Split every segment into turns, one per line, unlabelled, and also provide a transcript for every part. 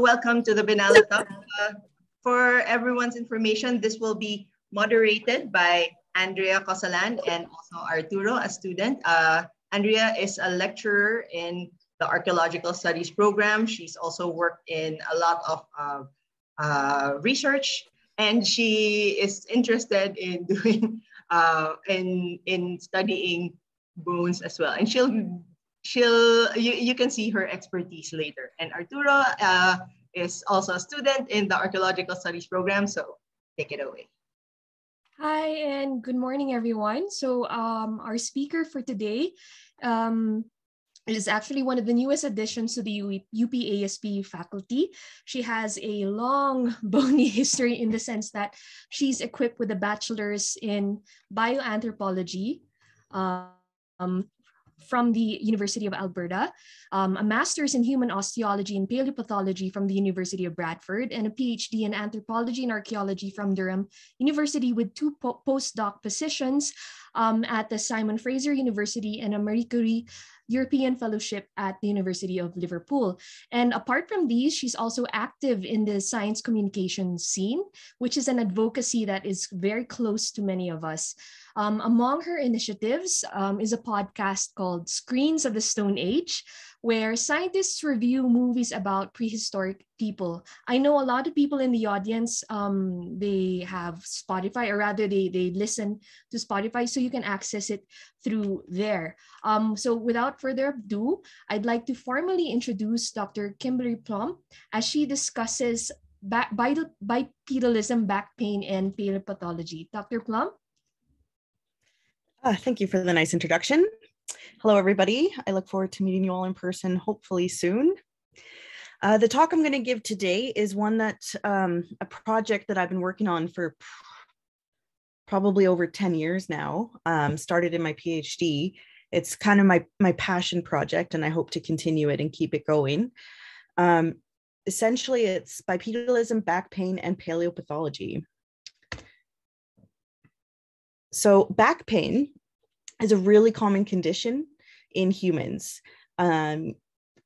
Welcome to the Binalot Talk. Uh, for everyone's information, this will be moderated by Andrea Cosalan and also Arturo, a student. Uh, Andrea is a lecturer in the Archaeological Studies program. She's also worked in a lot of uh, uh, research and she is interested in doing uh, in in studying bones as well. And she'll she'll you, you can see her expertise later. And Arturo uh, is also a student in the Archaeological Studies program. So take it away.
Hi, and good morning, everyone. So um, our speaker for today um, is actually one of the newest additions to the UPASP faculty. She has a long, bony history in the sense that she's equipped with a bachelor's in bioanthropology um, from the University of Alberta, um, a master's in human osteology and paleopathology from the University of Bradford, and a PhD in anthropology and archaeology from Durham University with two po postdoc positions um, at the Simon Fraser University and a Marie Curie European Fellowship at the University of Liverpool. And apart from these, she's also active in the science communication scene, which is an advocacy that is very close to many of us. Um, among her initiatives um, is a podcast called Screens of the Stone Age, where scientists review movies about prehistoric people. I know a lot of people in the audience, um, they have Spotify, or rather, they, they listen to Spotify, so you can access it through there. Um, so, without further ado, I'd like to formally introduce Dr. Kimberly Plomp as she discusses back, bipedalism, back pain, and paleopathology. Dr. Plomp?
Uh, thank you for the nice introduction. Hello, everybody. I look forward to meeting you all in person, hopefully soon. Uh, the talk I'm going to give today is one that um, a project that I've been working on for probably over 10 years now, um, started in my PhD. It's kind of my, my passion project, and I hope to continue it and keep it going. Um, essentially, it's bipedalism, back pain, and paleopathology. So, back pain is a really common condition in humans. Um,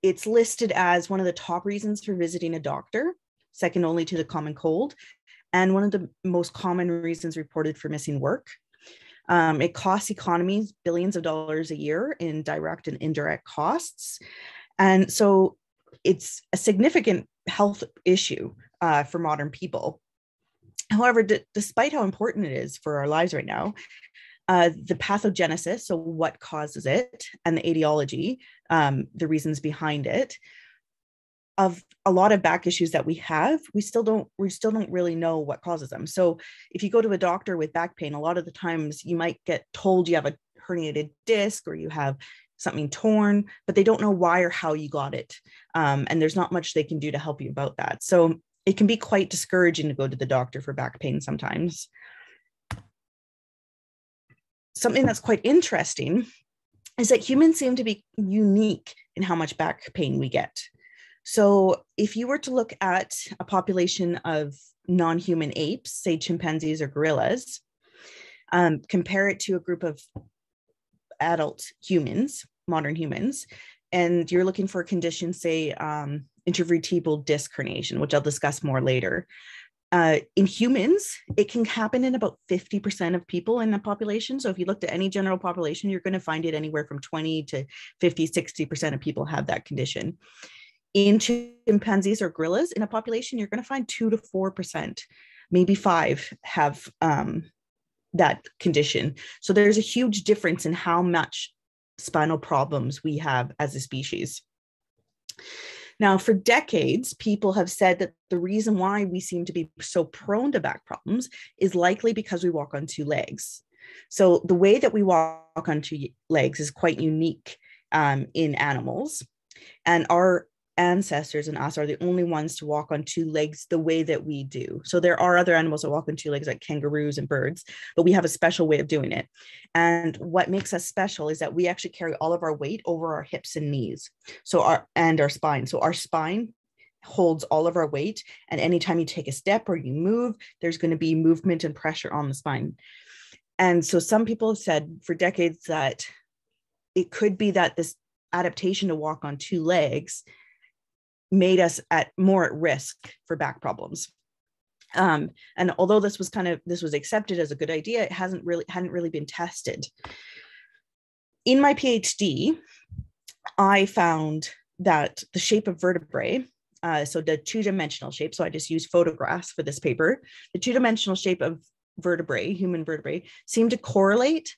it's listed as one of the top reasons for visiting a doctor, second only to the common cold, and one of the most common reasons reported for missing work. Um, it costs economies billions of dollars a year in direct and indirect costs. And so it's a significant health issue uh, for modern people. However, d- despite how important it is for our lives right now, uh, the pathogenesis, so what causes it, and the etiology, um, the reasons behind it, of a lot of back issues that we have, we still don't we still don't really know what causes them. So if you go to a doctor with back pain, a lot of the times you might get told you have a herniated disc or you have something torn, but they don't know why or how you got it. Um, and there's not much they can do to help you about that. So it can be quite discouraging to go to the doctor for back pain sometimes. Something that's quite interesting is that humans seem to be unique in how much back pain we get. So, if you were to look at a population of non human apes, say chimpanzees or gorillas, um, compare it to a group of adult humans, modern humans, and you're looking for a condition, say um, intervertebral disc herniation, which I'll discuss more later. Uh, in humans, it can happen in about 50% of people in the population. So if you looked at any general population, you're going to find it anywhere from 20 to 50, 60% of people have that condition. In chimpanzees or gorillas, in a population, you're going to find 2 to 4%, maybe 5 have um, that condition. So there's a huge difference in how much spinal problems we have as a species. Now, for decades, people have said that the reason why we seem to be so prone to back problems is likely because we walk on two legs. So, the way that we walk on two legs is quite unique um, in animals. And our ancestors and us are the only ones to walk on two legs the way that we do. So there are other animals that walk on two legs, like kangaroos and birds, but we have a special way of doing it. And what makes us special is that we actually carry all of our weight over our hips and knees. So our and our spine. So our spine holds all of our weight. And anytime you take a step or you move, there's going to be movement and pressure on the spine. And so some people have said for decades that it could be that this adaptation to walk on two legs made us at more at risk for back problems. Um, and although this was kind of this was accepted as a good idea, it hasn't really hadn't really been tested. In my PhD, I found that the shape of vertebrae, uh, so the two-dimensional shape, so I just used photographs for this paper, the two-dimensional shape of vertebrae, human vertebrae, seemed to correlate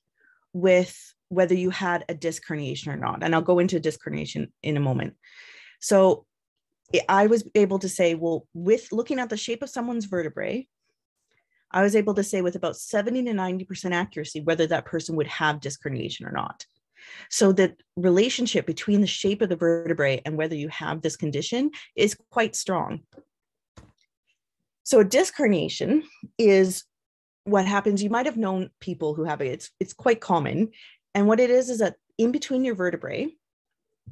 with whether you had a disc herniation or not. And I'll go into disc herniation in a moment. So I was able to say, well, with looking at the shape of someone's vertebrae, I was able to say with about 70 to 90% accuracy whether that person would have disc herniation or not. So the relationship between the shape of the vertebrae and whether you have this condition is quite strong. So disc herniation is what happens. You might have known people who have it. It's, it's quite common. And what it is is that in between your vertebrae,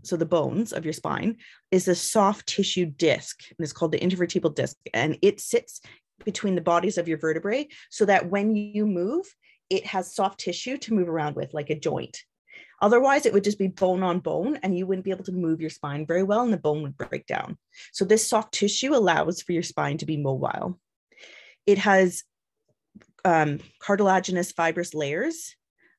so the bones of your spine, is a soft tissue disc, and it's called the intervertebral disc, and it sits between the bodies of your vertebrae so that when you move, it has soft tissue to move around with, like a joint. Otherwise, it would just be bone on bone, and you wouldn't be able to move your spine very well, and the bone would break down. So, this soft tissue allows for your spine to be mobile. It has um, cartilaginous fibrous layers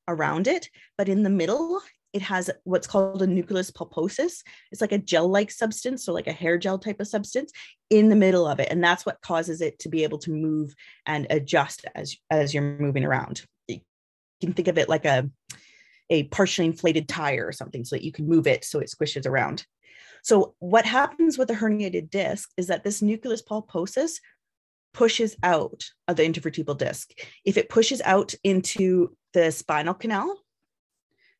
around it, but in the middle, it has what's called a nucleus pulposus. It's like a gel like substance, so like a hair gel type of substance in the middle of it. And that's what causes it to be able to move and adjust as, as you're moving around. You can think of it like a, a partially inflated tire or something so that you can move it so it squishes around. So, what happens with a herniated disc is that this nucleus pulposus pushes out of the intervertebral disc. If it pushes out into the spinal canal,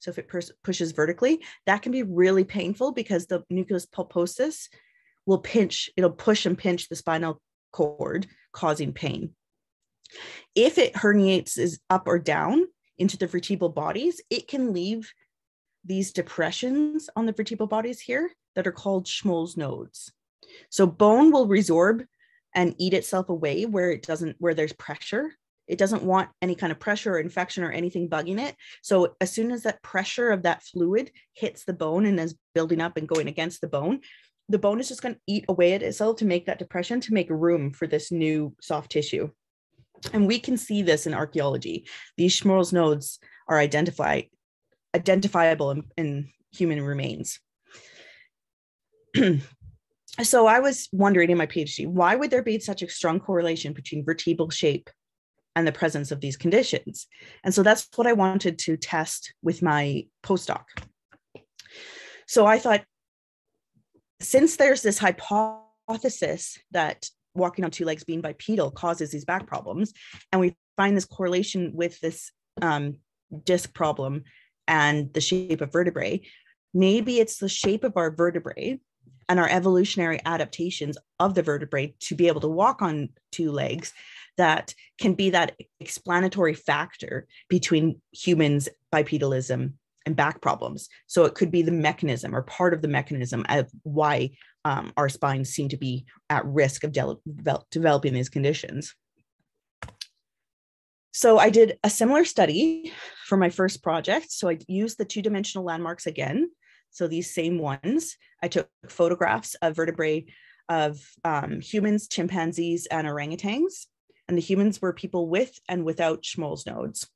so if it pushes vertically, that can be really painful because the nucleus pulposus will pinch, it'll push and pinch the spinal cord, causing pain. If it herniates is up or down into the vertebral bodies, it can leave these depressions on the vertebral bodies here that are called Schmorl's nodes. So bone will resorb and eat itself away where it doesn't, where there's pressure it doesn't want any kind of pressure or infection or anything bugging it. So as soon as that pressure of that fluid hits the bone and is building up and going against the bone, the bone is just going to eat away at itself to make that depression to make room for this new soft tissue. And we can see this in archaeology. These Schmorl's nodes are identify, identifiable in, in human remains. so I was wondering in my PhD, why would there be such a strong correlation between vertebral shape and the presence of these conditions. And so that's what I wanted to test with my postdoc. So I thought, since there's this hypothesis that walking on two legs being bipedal causes these back problems, and we find this correlation with this um, disc problem and the shape of vertebrae, maybe it's the shape of our vertebrae and our evolutionary adaptations of the vertebrae to be able to walk on two legs that can be that explanatory factor between humans bipedalism and back problems so it could be the mechanism or part of the mechanism of why um, our spines seem to be at risk of de- developing these conditions so I did a similar study for my first project. So I used the two-dimensional landmarks again. So these same ones, I took photographs of vertebrae of um, humans, chimpanzees, and orangutans and the humans were people with and without Schmorl's nodes.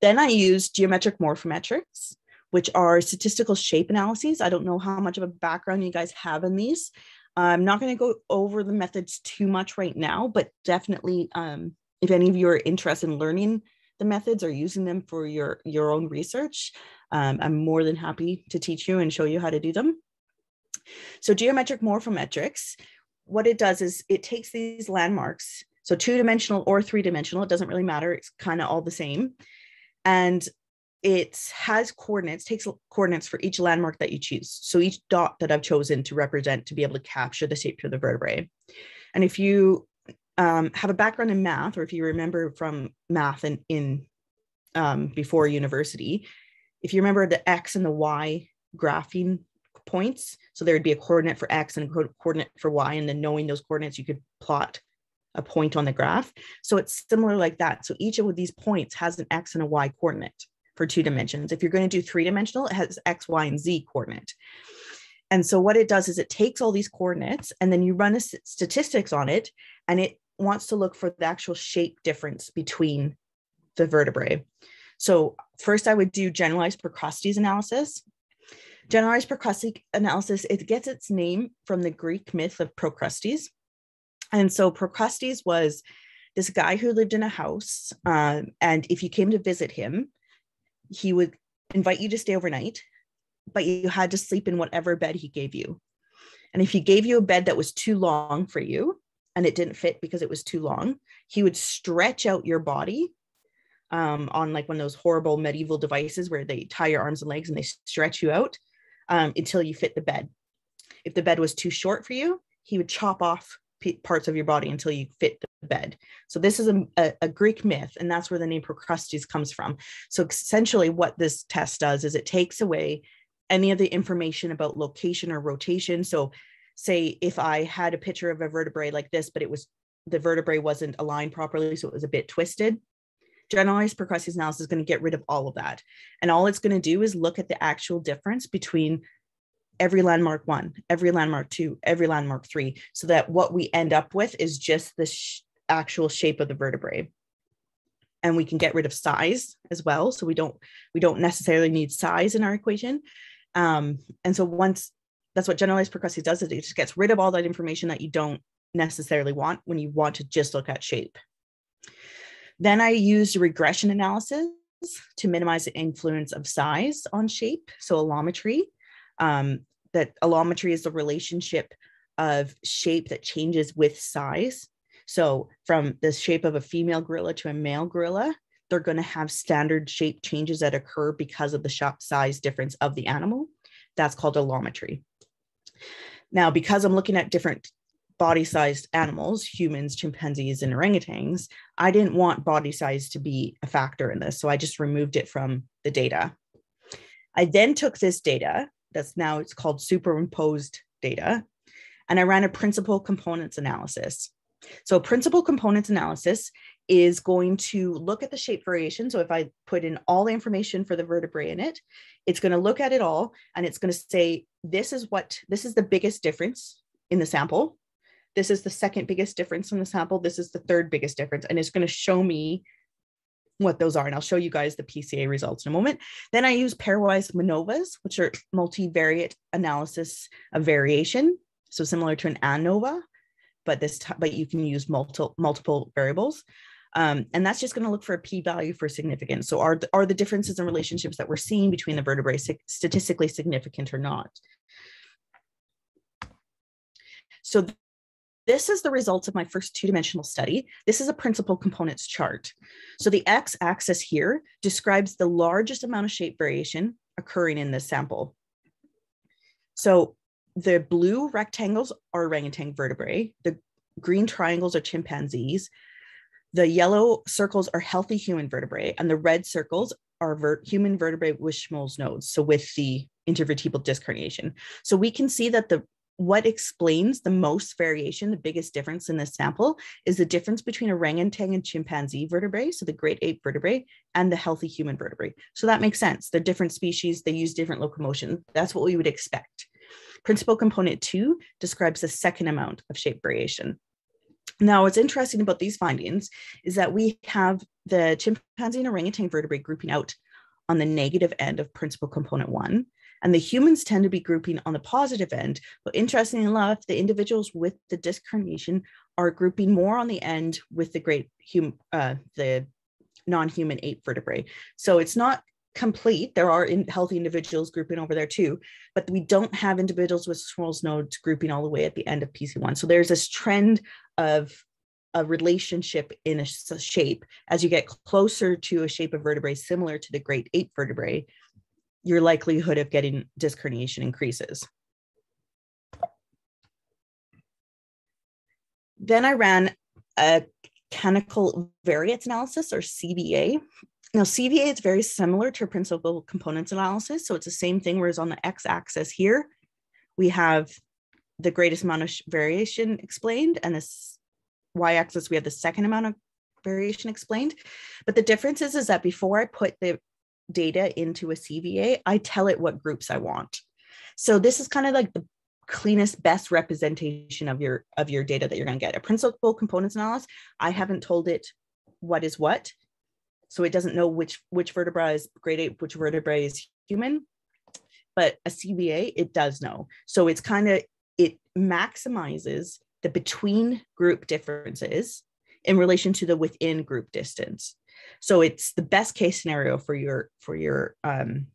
Then I used geometric morphometrics, which are statistical shape analyses. I don't know how much of a background you guys have in these. I'm not going to go over the methods too much right now, but definitely um, if any of you are interested in learning the methods or using them for your, your own research, um, I'm more than happy to teach you and show you how to do them. So geometric morphometrics, what it does is it takes these landmarks so two dimensional or three dimensional, it doesn't really matter. It's kind of all the same. And it has coordinates, takes coordinates for each landmark that you choose. So each dot that I've chosen to represent to be able to capture the shape of the vertebrae. And if you um, have a background in math, or if you remember from math in, in um, before university, if you remember the X and the Y graphing points, so there would be a coordinate for X and a coordinate for Y, and then knowing those coordinates, you could plot a point on the graph. So it's similar like that. So each of these points has an X and a Y coordinate for two dimensions. If you're going to do three dimensional, it has X, Y, and Z coordinate. And so what it does is it takes all these coordinates and then you run a statistics on it and it wants to look for the actual shape difference between the vertebrae. So first I would do generalized Procrustes analysis. Generalized Procrustes analysis, it gets its name from the Greek myth of Procrustes. And so Procrustes was this guy who lived in a house. Um, and if you came to visit him, he would invite you to stay overnight, but you had to sleep in whatever bed he gave you. And if he gave you a bed that was too long for you and it didn't fit because it was too long, he would stretch out your body um, on like one of those horrible medieval devices where they tie your arms and legs and they stretch you out um, until you fit the bed. If the bed was too short for you, he would chop off parts of your body until you fit the bed. So this is a, a, a, Greek myth, and that's where the name Procrustes comes from. So essentially, what this test does is it takes away any of the information about location or rotation. So, say if I had a picture of a vertebrae like this, but it was the vertebrae wasn't aligned properly, so it was a bit twisted. Generalized Procrustes analysis is going to get rid of all of that. And all it's going to do is look at the actual difference between every landmark one, every landmark two, every landmark three, so that what we end up with is just the sh- actual shape of the vertebrae. And we can get rid of size as well. So we don't we don't necessarily need size in our equation. Um, and so once that's what generalized Procrustes does, is it just gets rid of all that information that you don't necessarily want when you want to just look at shape. Then I used regression analysis to minimize the influence of size on shape, so allometry. Um, that allometry is the relationship of shape that changes with size. So from the shape of a female gorilla to a male gorilla, they're going to have standard shape changes that occur because of the size difference of the animal. That's called allometry. Now, because I'm looking at different body sized animals, humans, chimpanzees, and orangutans, I didn't want body size to be a factor in this. So I just removed it from the data. I then took this data, that's now it's called superimposed data, and I ran a principal components analysis. So principal components analysis is going to look at the shape variation. So if I put in all the information for the vertebrae in it, it's going to look at it all and it's going to say, this is what, this is the biggest difference in the sample. This is the second biggest difference in the sample. This is the third biggest difference. And it's going to show me what those are. And I'll show you guys the PCA results in a moment. Then I use pairwise MANOVAs, which are multivariate analysis of variation. So similar to an ANOVA, but this but you can use multiple multiple variables. Um, and that's just going to look for a p-value for significance. So are, are the differences and relationships that we're seeing between the vertebrae statistically significant or not? So this is the results of my first two-dimensional study. This is a principal components chart. So the x-axis here describes the largest amount of shape variation occurring in this sample. So the blue rectangles are orangutan vertebrae. The green triangles are chimpanzees. The yellow circles are healthy human vertebrae, and the red circles are ver- human vertebrae with Schmorl's nodes, so with the intervertebral disc herniation. So we can see that the what explains the most variation, the biggest difference in this sample, is the difference between orangutan and chimpanzee vertebrae, so the great ape vertebrae, and the healthy human vertebrae. So that makes sense. They're different species, they use different locomotion. That's what we would expect. Principal component two describes the second amount of shape variation. Now, what's interesting about these findings is that we have the chimpanzee and orangutan vertebrae grouping out on the negative end of principal component one, and the humans tend to be grouping on the positive end. But interestingly enough, the individuals with the disc herniation are grouping more on the end with the great hum, uh, the non-human ape vertebrae. So it's not complete. There are in healthy individuals grouping over there too, but we don't have individuals with Schmorl's nodes grouping all the way at the end of PC1. So there's this trend of a relationship in a shape as you get closer to a shape of vertebrae similar to the great ape vertebrae, your likelihood of getting disc herniation increases. Then I ran a canonical variance analysis or CVA now, CVA is very similar to principal components analysis. So it's the same thing, whereas on the x-axis here, we have the greatest amount of variation explained, and this y-axis, we have the second amount of variation explained. But the difference is, is that before I put the data into a CVA, I tell it what groups I want. So this is kind of like the cleanest, best representation of your of your data that you're going to get. A principal components analysis, I haven't told it what is what. So it doesn't know which which vertebra is great ape, which vertebra is human. But a CVA, it does know. So it's kind of it maximizes the between group differences in relation to the within group distance. So it's the best case scenario for your for your um,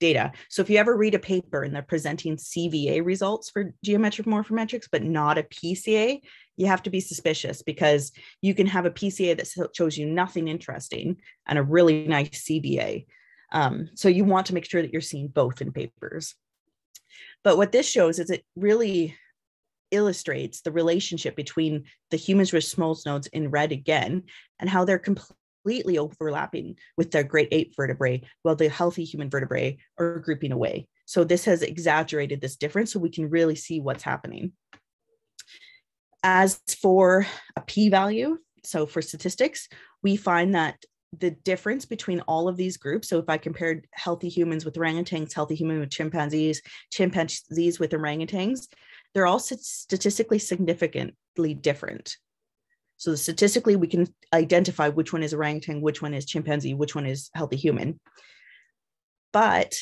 data. So if you ever read a paper and they're presenting CVA results for geometric morphometrics, but not a PCA, you have to be suspicious because you can have a PCA that shows you nothing interesting and a really nice CVA. Um, so you want to make sure that you're seeing both in papers. But what this shows is it really illustrates the relationship between the humans with Schmorl's nodes in red again and how they're completely overlapping with their great ape vertebrae while the healthy human vertebrae are grouping away. So this has exaggerated this difference so we can really see what's happening. As for a p-value, so for statistics, we find that the difference between all of these groups. So if I compared healthy humans with orangutans, healthy humans with chimpanzees, chimpanzees with orangutans, they're all statistically significantly different. So statistically, we can identify which one is orangutan, which one is chimpanzee, which one is healthy human. But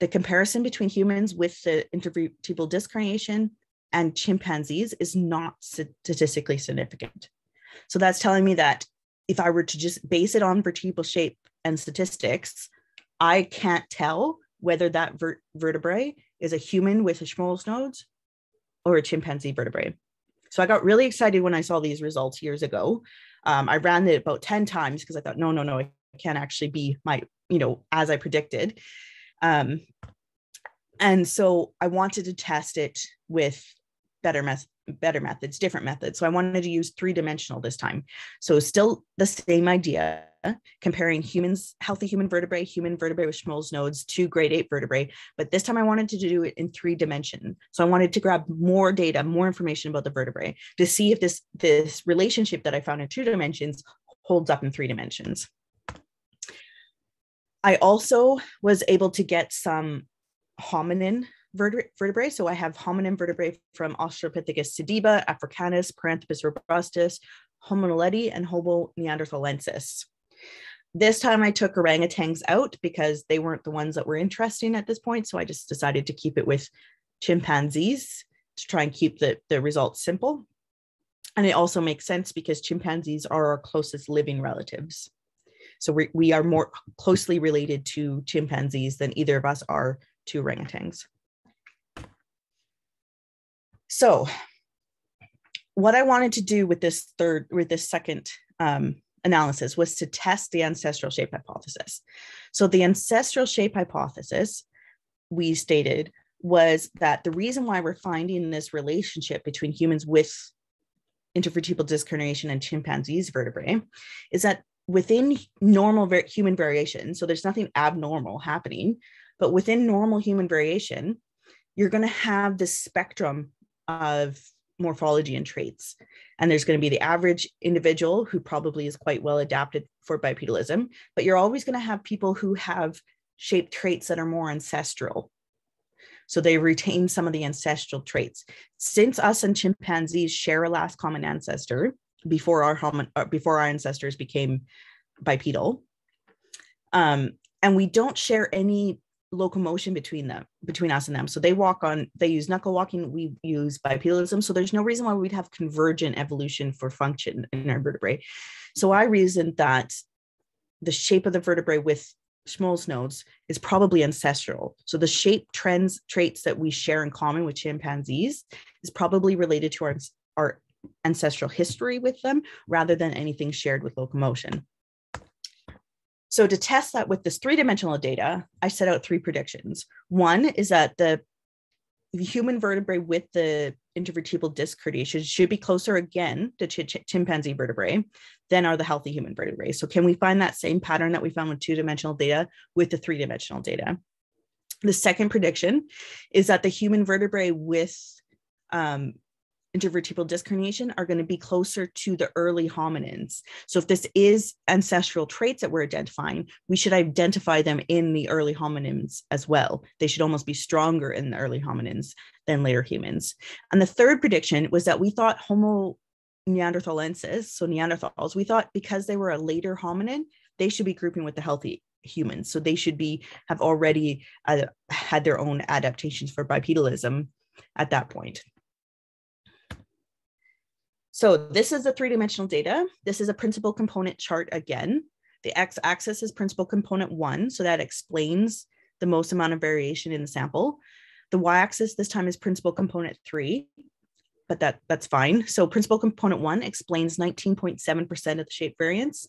the comparison between humans with the intervertebral disc herniation and chimpanzees is not statistically significant. So that's telling me that if I were to just base it on vertebral shape and statistics, I can't tell whether that vert- vertebrae is a human with a Schmorl's nodes or a chimpanzee vertebrae. So I got really excited when I saw these results years ago. Um, I ran it about 10 times because I thought, no, no, no, it can't actually be my, you know, as I predicted. Um, and so I wanted to test it with better meth- better methods, different methods. So I wanted to use three dimensional this time. So still the same idea, comparing humans, healthy human vertebrae, human vertebrae with Schmorl's nodes to great ape vertebrae. But this time I wanted to do it in three dimension. So I wanted to grab more data, more information about the vertebrae to see if this, this relationship that I found in two dimensions holds up in three dimensions. I also was able to get some hominin vertebrae. So I have hominin vertebrae from Australopithecus sediba, Africanus, Paranthropus robustus, Homo naledi, and Homo neanderthalensis. This time I took orangutans out because they weren't the ones that were interesting at this point. So I just decided to keep it with chimpanzees to try and keep the, the results simple. And it also makes sense because chimpanzees are our closest living relatives. So we, we are more closely related to chimpanzees than either of us are to orangutans. So what I wanted to do with this third, with this second um, analysis was to test the ancestral shape hypothesis. So the ancestral shape hypothesis we stated was that the reason why we're finding this relationship between humans with intervertebral disc herniation and chimpanzees vertebrae is that within normal human variation, so there's nothing abnormal happening, but within normal human variation, you're going to have this spectrum of morphology and traits. And there's going to be the average individual who probably is quite well adapted for bipedalism, but you're always going to have people who have shaped traits that are more ancestral. So they retain some of the ancestral traits. Since us and chimpanzees share a last common ancestor before our homin- uh, before our ancestors became bipedal, um, and we don't share any locomotion between them between us and them so they walk on they use knuckle walking we use bipedalism so there's no reason why we'd have convergent evolution for function in our vertebrae so i reasoned that the shape of the vertebrae with Schmorl's nodes is probably ancestral. So the shape trends traits that we share in common with chimpanzees is probably related to our, our ancestral history with them rather than anything shared with locomotion. So to test that with this three-dimensional data, I set out three predictions. One is that the human vertebrae with the intervertebral disc herniation should be closer again to ch- ch- chimpanzee vertebrae than are the healthy human vertebrae. So can we find that same pattern that we found with two-dimensional data with the three-dimensional data? The second prediction is that the human vertebrae with um, intervertebral disc herniation are going to be closer to the early hominins. So if this is ancestral traits that we're identifying, we should identify them in the early hominins as well. They should almost be stronger in the early hominins than later humans. And the third prediction was that we thought Homo neanderthalensis, so Neanderthals, we thought because they were a later hominin, they should be grouping with the healthy humans. So they should be have already uh, had their own adaptations for bipedalism at that point. So this is the three-dimensional data. This is a principal component chart again. The x-axis is principal component one, so that explains the most amount of variation in the sample. The y-axis this time is principal component three, but that, that's fine. So principal component one explains 19.7% of the shape variance.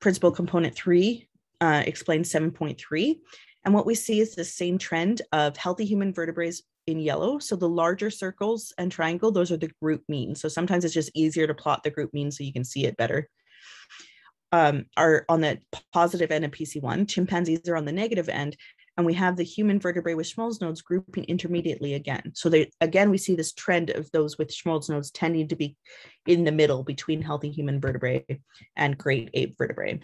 Principal component three uh, explains 7.3. And what we see is the same trend of healthy human vertebrae in yellow. So the larger circles and triangle, those are the group means. So sometimes it's just easier to plot the group mean so you can see it better. Um, are on the positive end of PC1, chimpanzees are on the negative end, and we have the human vertebrae with Schmorl's nodes grouping intermediately again. So they, again, we see this trend of those with Schmorl's nodes tending to be in the middle between healthy human vertebrae and great ape vertebrae.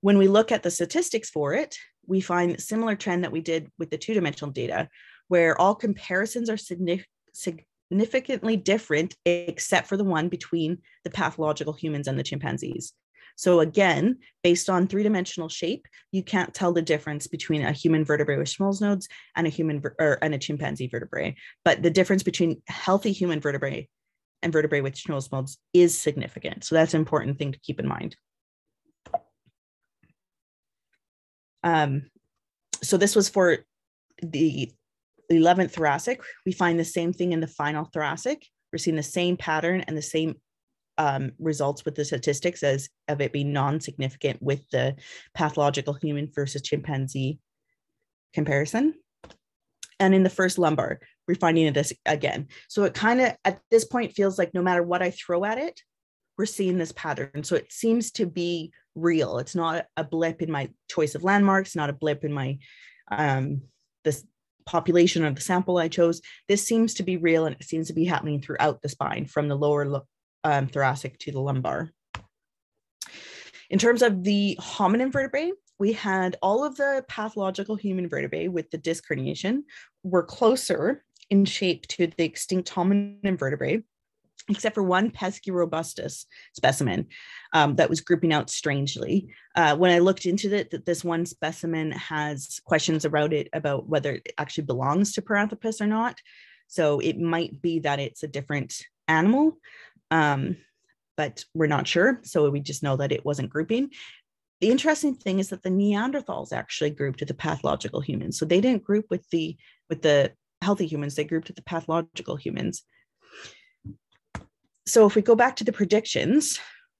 When we look at the statistics for it, we find similar trend that we did with the two-dimensional data, where all comparisons are significantly different except for the one between the pathological humans and the chimpanzees. So again, based on three-dimensional shape, you can't tell the difference between a human vertebrae with Schmorl's nodes and a human or and a chimpanzee vertebrae. But the difference between healthy human vertebrae and vertebrae with Schmorl's nodes is significant. So that's an important thing to keep in mind. Um, so this was for the 11th thoracic. We find the same thing in the final thoracic. We're seeing the same pattern and the same um, results with the statistics as of it being non-significant with the pathological human versus chimpanzee comparison. And in the first lumbar, we're finding this again. So it kind of at this point feels like no matter what I throw at it, we're seeing this pattern. So it seems to be real. It's not a blip in my choice of landmarks, not a blip in my um, this population or the sample I chose. This seems to be real and it seems to be happening throughout the spine from the lower um, thoracic to the lumbar. In terms of the hominin vertebrae, we had all of the pathological human vertebrae with the disc herniation were closer in shape to the extinct hominin vertebrae except for one pesky robustus specimen um, that was grouping out strangely. Uh, when I looked into it, that this one specimen has questions about it about whether it actually belongs to Paranthropus or not. So it might be that it's a different animal, um, but we're not sure. So we just know that it wasn't grouping. The interesting thing is that the Neanderthals actually grouped to the pathological humans. So they didn't group with the with the healthy humans; they grouped with the pathological humans so if we go back to the predictions,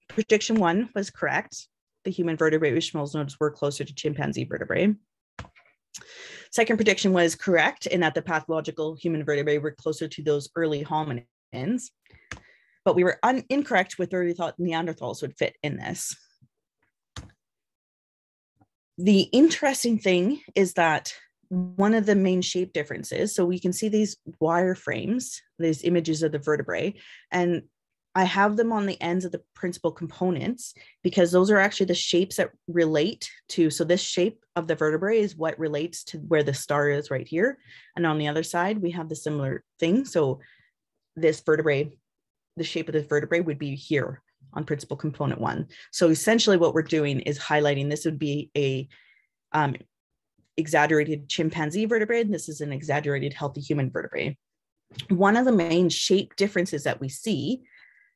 prediction one was correct. The human vertebrate with Schmorl's nodes were closer to chimpanzee vertebrae. Second prediction was correct in that the pathological human vertebrae were closer to those early hominins, but we were incorrect with where we thought Neanderthals would fit in this. The interesting thing is that one of the main shape differences, so we can see these wireframes, these images of the vertebrae, and I have them on the ends of the principal components because those are actually the shapes that relate to. So this shape of the vertebrae is what relates to where the star is right here. And on the other side, we have the similar thing. So this vertebrae, the shape of the vertebrae would be here on principal component one. So essentially what we're doing is highlighting this would be a um, exaggerated chimpanzee vertebrae. And this is an exaggerated healthy human vertebrae. One of the main shape differences that we see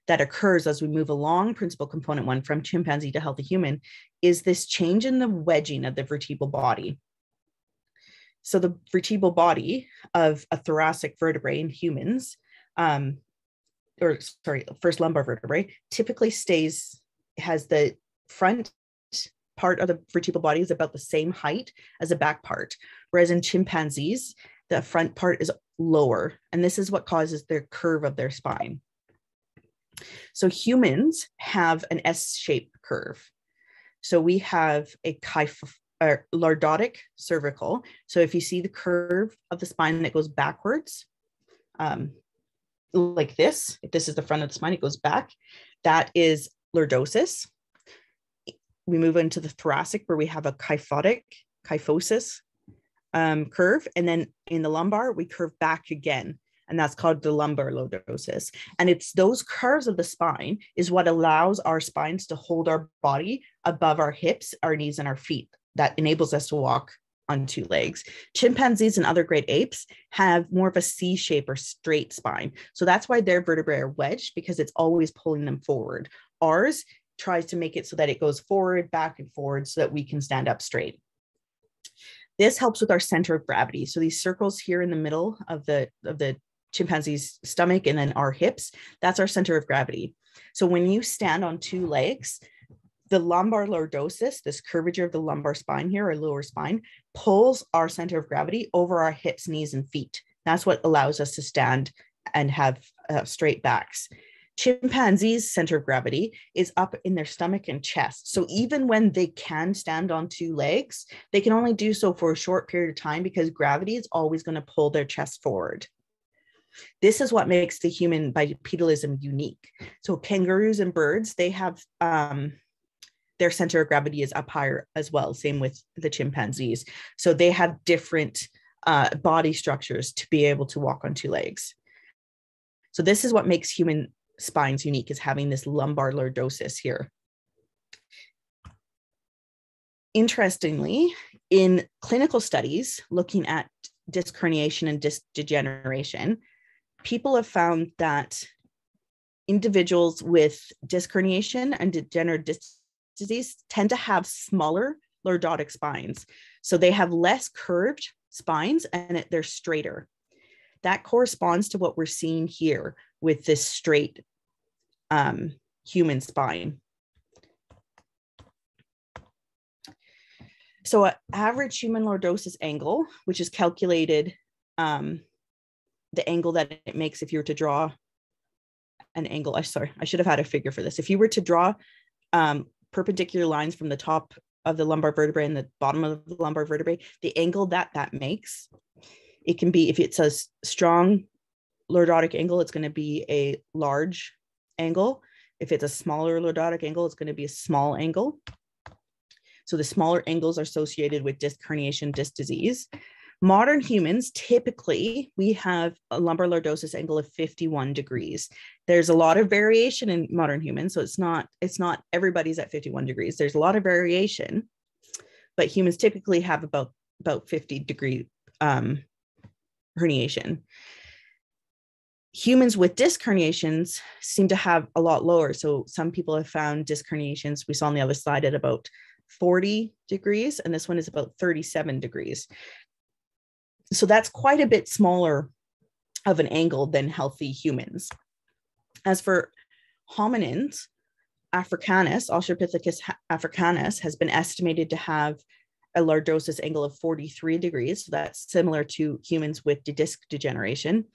that occurs as we move along principal component one from chimpanzee to healthy human is this change in the wedging of the vertebral body. So the vertebral body of a thoracic vertebrae in humans, um, or sorry, first lumbar vertebrae, typically stays, has the front part of the vertebral body is about the same height as the back part. Whereas in chimpanzees, the front part is lower. And this is what causes the curve of their spine. So humans have an S-shaped curve. So we have a kyph- or lordotic cervical. So if you see the curve of the spine that goes backwards, um, like this. If this is the front of the spine, it goes back. That is lordosis. We move into the thoracic where we have a kyphotic, kyphosis um, curve. And then in the lumbar, we curve back again. And that's called the lumbar lordosis. And it's those curves of the spine is what allows our spines to hold our body above our hips, our knees, and our feet. That enables us to walk on two legs. Chimpanzees and other great apes have more of a C shape or straight spine. So that's why their vertebrae are wedged because it's always pulling them forward. Ours tries to make it so that it goes forward, back, and forward so that we can stand up straight. This helps with our center of gravity. So these circles here in the middle of the of the chimpanzee's stomach and then our hips, that's our center of gravity. So when you stand on two legs, the lumbar lordosis, this curvature of the lumbar spine here, or lower spine, pulls our center of gravity over our hips, knees, and feet. That's what allows us to stand and have uh, straight backs. Chimpanzees' center of gravity is up in their stomach and chest. So even when they can stand on two legs, they can only do so for a short period of time because gravity is always going to pull their chest forward. This is what makes the human bipedalism unique. So kangaroos and birds, they have um, their center of gravity is up higher as well. Same with the chimpanzees. So they have different uh, body structures to be able to walk on two legs. So this is what makes human spines unique is having this lumbar lordosis here. Interestingly, in clinical studies looking at disc herniation and disc degeneration, people have found that individuals with disc herniation and degenerative disc disease tend to have smaller lordotic spines. So they have less curved spines and they're straighter. That corresponds to what we're seeing here with this straight um, human spine. So an average human lordosis angle, which is calculated, um, the angle that it makes if you were to draw an angle, I sorry, I should have had a figure for this. If you were to draw um, perpendicular lines from the top of the lumbar vertebrae and the bottom of the lumbar vertebrae, the angle that that makes, it can be, if it's a strong lordotic angle, it's going to be a large angle. If it's a smaller lordotic angle, it's going to be a small angle. So the smaller angles are associated with disc herniation, disc disease. Modern humans, typically, we have a lumbar lordosis angle of 51 degrees. There's a lot of variation in modern humans, so it's not it's not everybody's at 51 degrees. There's a lot of variation, but humans typically have about about 50 degree um, herniation. Humans with disc herniations seem to have a lot lower. So some people have found disc herniations. We saw on the other side at about 40 degrees, and this one is about 37 degrees so that's quite a bit smaller of an angle than healthy humans. As for hominins, Africanus, Australopithecus africanus, has been estimated to have a lordosis angle of 43 degrees. So that's similar to humans with disc degeneration.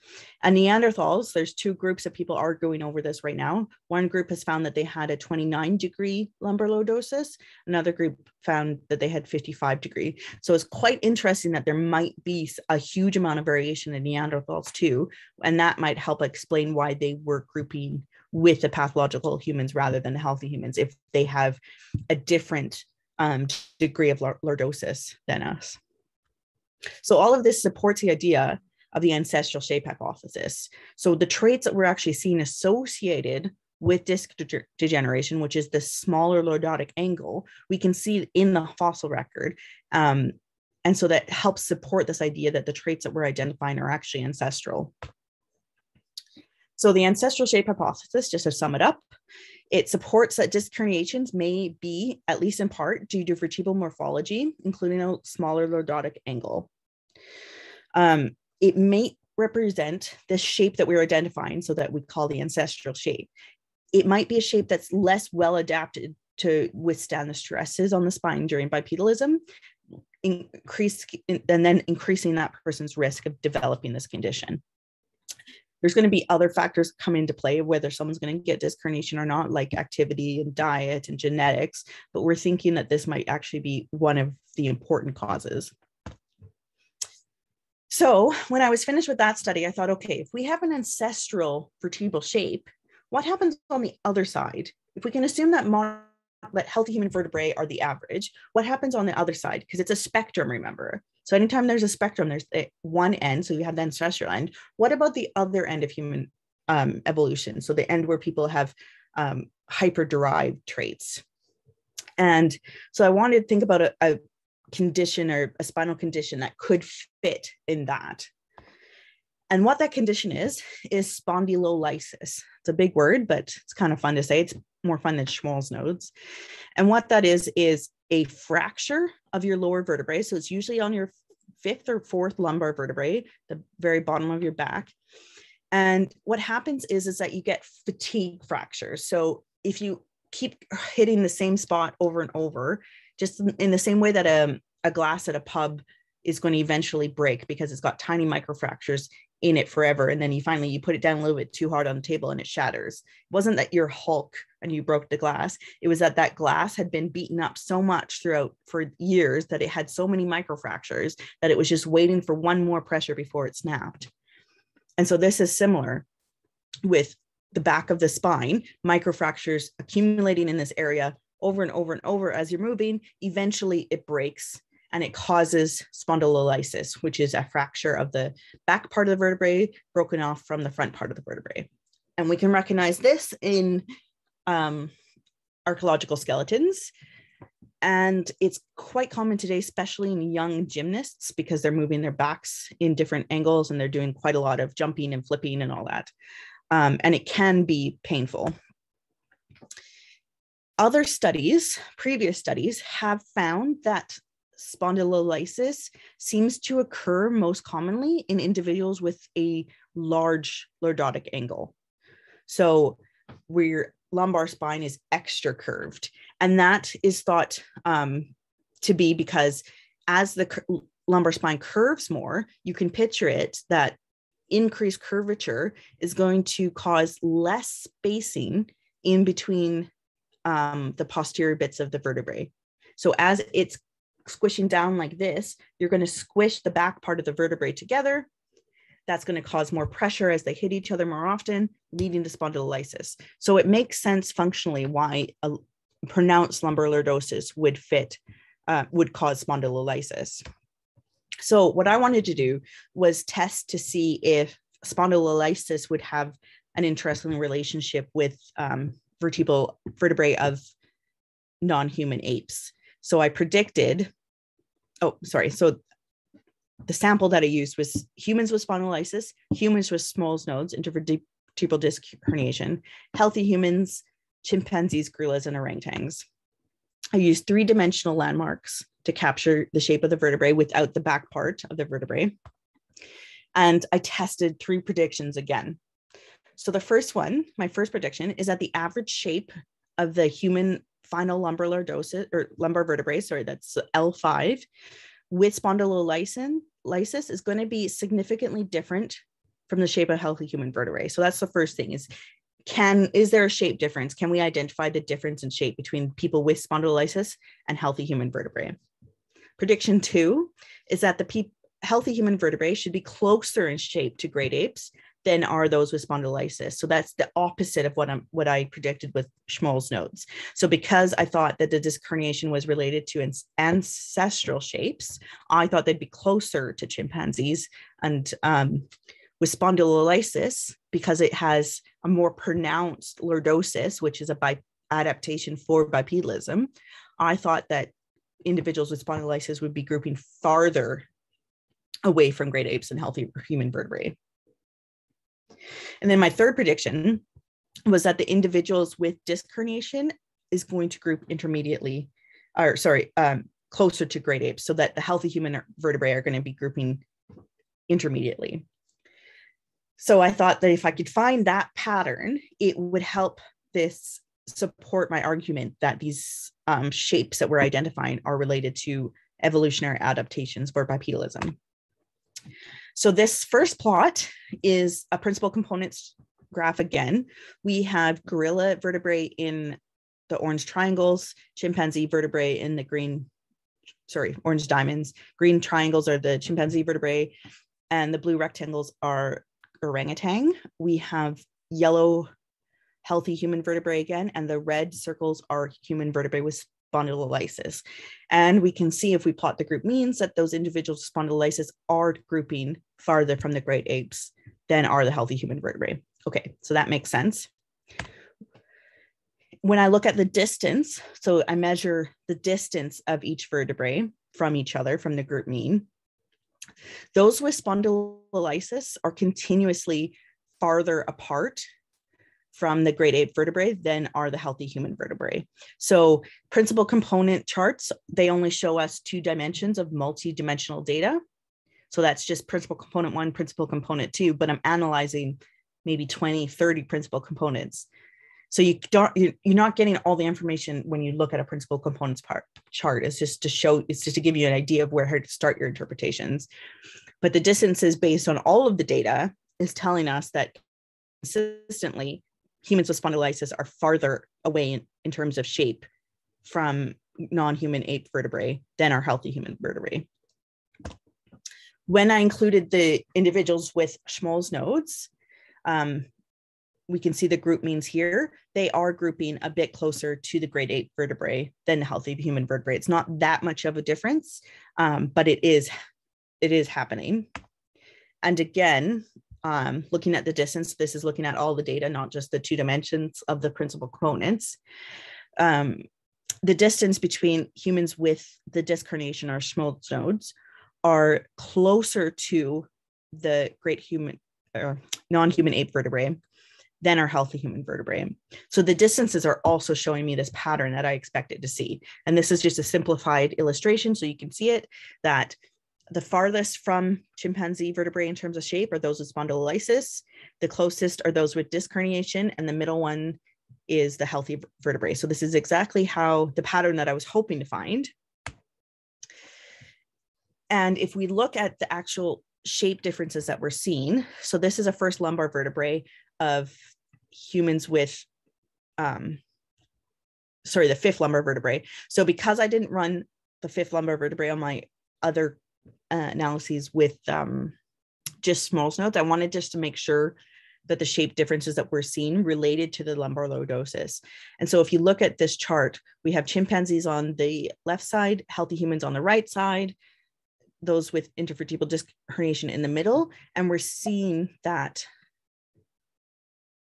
And Neanderthals, there's two groups of people arguing over this right now. One group has found that they had a 29 degree lumbar lordosis. Another group found that they had 55 degree. So it's quite interesting that there might be a huge amount of variation in Neanderthals too. And that might help explain why they were grouping with the pathological humans rather than healthy humans if they have a different um, degree of lordosis than us. So all of this supports the idea of the ancestral shape hypothesis. So the traits that we're actually seeing associated with disc de- degeneration, which is the smaller lordotic angle, we can see in the fossil record. Um, and so that helps support this idea that the traits that we're identifying are actually ancestral. So the ancestral shape hypothesis, just to sum it up, it supports that disc herniations may be, at least in part, due to vertebral morphology, including a smaller lordotic angle. Um, it may represent the shape that we're identifying, so that we call the ancestral shape. It might be a shape that's less well adapted to withstand the stresses on the spine during bipedalism, increase and then increasing that person's risk of developing this condition there's going to be other factors come into play whether someone's going to get disc herniation or not like activity and diet and genetics but we're thinking that this might actually be one of the important causes So when I was finished with that study, I thought, okay, if we have an ancestral vertebral shape, what happens on the other side? If we can assume that modern that healthy human vertebrae are the average, what happens on the other side? Because it's a spectrum, remember. So anytime there's a spectrum, there's one end. So you have the ancestral end. What about the other end of human um, evolution? So the end where people have um, hyper derived traits. And so I wanted to think about a, a condition or a spinal condition that could fit in that. And what that condition is, is spondylolysis. It's a big word, but it's kind of fun to say. It's more fun than Schmorl's nodes. And what that is, is a fracture of your lower vertebrae. So it's usually on your fifth or fourth lumbar vertebrae, the very bottom of your back. And what happens is, is that you get fatigue fractures. So if you keep hitting the same spot over and over, just in the same way that a, a glass at a pub is going to eventually break because it's got tiny microfractures in it forever and then you finally you put it down a little bit too hard on the table and it shatters. It wasn't that you're hulk and you broke the glass. It was that that glass had been beaten up so much throughout for years that it had so many microfractures that it was just waiting for one more pressure before it snapped. And so this is similar with the back of the spine microfractures accumulating in this area over and over and over as you're moving. Eventually it breaks and it causes spondylolysis, which is a fracture of the back part of the vertebrae broken off from the front part of the vertebrae. And we can recognize this in um, archaeological skeletons. And it's quite common today, especially in young gymnasts, because they're moving their backs in different angles and they're doing quite a lot of jumping and flipping and all that. Um, and it can be painful. Other studies, previous studies, have found that spondylolysis seems to occur most commonly in individuals with a large lordotic angle. So where your lumbar spine is extra curved. And that is thought um, to be because as the cur- lumbar spine curves more, you can picture it that increased curvature is going to cause less spacing in between um, the posterior bits of the vertebrae. So as it's squishing down like this, you're going to squish the back part of the vertebrae together. That's going to cause more pressure as they hit each other more often, leading to spondylolysis. So it makes sense functionally why a pronounced lumbar lordosis would fit, uh, would cause spondylolysis. So what I wanted to do was test to see if spondylolysis would have an interesting relationship with um, vertebral vertebrae of non-human apes. So I predicted, oh, sorry. So the sample that I used was humans with spondylolysis, humans with Schmorl's nodes, intervertebral disc herniation, healthy humans, chimpanzees, gorillas, and orangutans. I used three dimensional landmarks to capture the shape of the vertebrae without the back part of the vertebrae. And I tested three predictions again. So the first one, my first prediction, is that the average shape of the human final lumbar lordosis or lumbar vertebrae, sorry, that's L5 with spondylolysis is going to be significantly different from the shape of healthy human vertebrae. So that's the first thing is can is there a shape difference? Can we identify the difference in shape between people with spondylolysis and healthy human vertebrae? Prediction two is that the pe- healthy human vertebrae should be closer in shape to great apes than are those with spondylolysis. So that's the opposite of what I'm what I predicted with Schmorl's nodes. So because I thought that the disc herniation was related to ancestral shapes, I thought they'd be closer to chimpanzees. And um, with spondylolysis, because it has a more pronounced lordosis, which is a bi- adaptation for bipedalism, I thought that individuals with spondylolysis would be grouping farther away from great apes and healthy human vertebrae. And then my third prediction was that the individuals with disc herniation is going to group intermediately, or sorry, um, closer to great apes, so that the healthy human vertebrae are going to be grouping intermediately. So I thought that if I could find that pattern, it would help this support my argument that these um, shapes that we're identifying are related to evolutionary adaptations for bipedalism. So this first plot is a principal components graph again. We have gorilla vertebrae in the orange triangles, chimpanzee vertebrae in the green, sorry, orange diamonds. Green triangles are the chimpanzee vertebrae, and the blue rectangles are orangutan. We have yellow healthy human vertebrae again, and the red circles are human vertebrae with spondylolysis. And we can see if we plot the group means that those individuals with spondylolysis are grouping farther from the great apes than are the healthy human vertebrae. Okay, so that makes sense. When I look at the distance, so I measure the distance of each vertebrae from each other from the group mean. Those with spondylolysis are continuously farther apart from the great ape vertebrae than are the healthy human vertebrae. So principal component charts, they only show us two dimensions of multi-dimensional data. So that's just principal component one, principal component two, but I'm analyzing maybe 20, 30 principal components. So you don't, you're not getting all the information when you look at a principal components part chart. It's just to show, it's just to give you an idea of where to start your interpretations. But the distances based on all of the data is telling us that consistently humans with spondylolysis are farther away in, in terms of shape from non-human ape vertebrae than our healthy human vertebrae. When I included the individuals with Schmorl's nodes, um, we can see the group means here. They are grouping a bit closer to the great ape vertebrae than the healthy human vertebrae. It's not that much of a difference, um, but it is, it is happening. And again, um, looking at the distance, this is looking at all the data, not just the two dimensions of the principal components. Um, the distance between humans with the disc herniation or Schmorl's nodes are closer to the great human or non-human ape vertebrae than our healthy human vertebrae. So the distances are also showing me this pattern that I expected to see. And this is just a simplified illustration so you can see it that the farthest from chimpanzee vertebrae in terms of shape are those with spondylolysis. The closest are those with disc herniation, and the middle one is the healthy vertebrae. So this is exactly how the pattern that I was hoping to find. And if we look at the actual shape differences that we're seeing, so this is a first lumbar vertebrae of humans with, um, sorry, the fifth lumbar vertebrae. So because I didn't run the fifth lumbar vertebrae on my other uh, analyses with um, just Schmorl's nodes, I wanted just to make sure that the shape differences that we're seeing related to the lumbar lordosis. And so if you look at this chart, we have chimpanzees on the left side, healthy humans on the right side, those with intervertebral disc herniation in the middle, and we're seeing that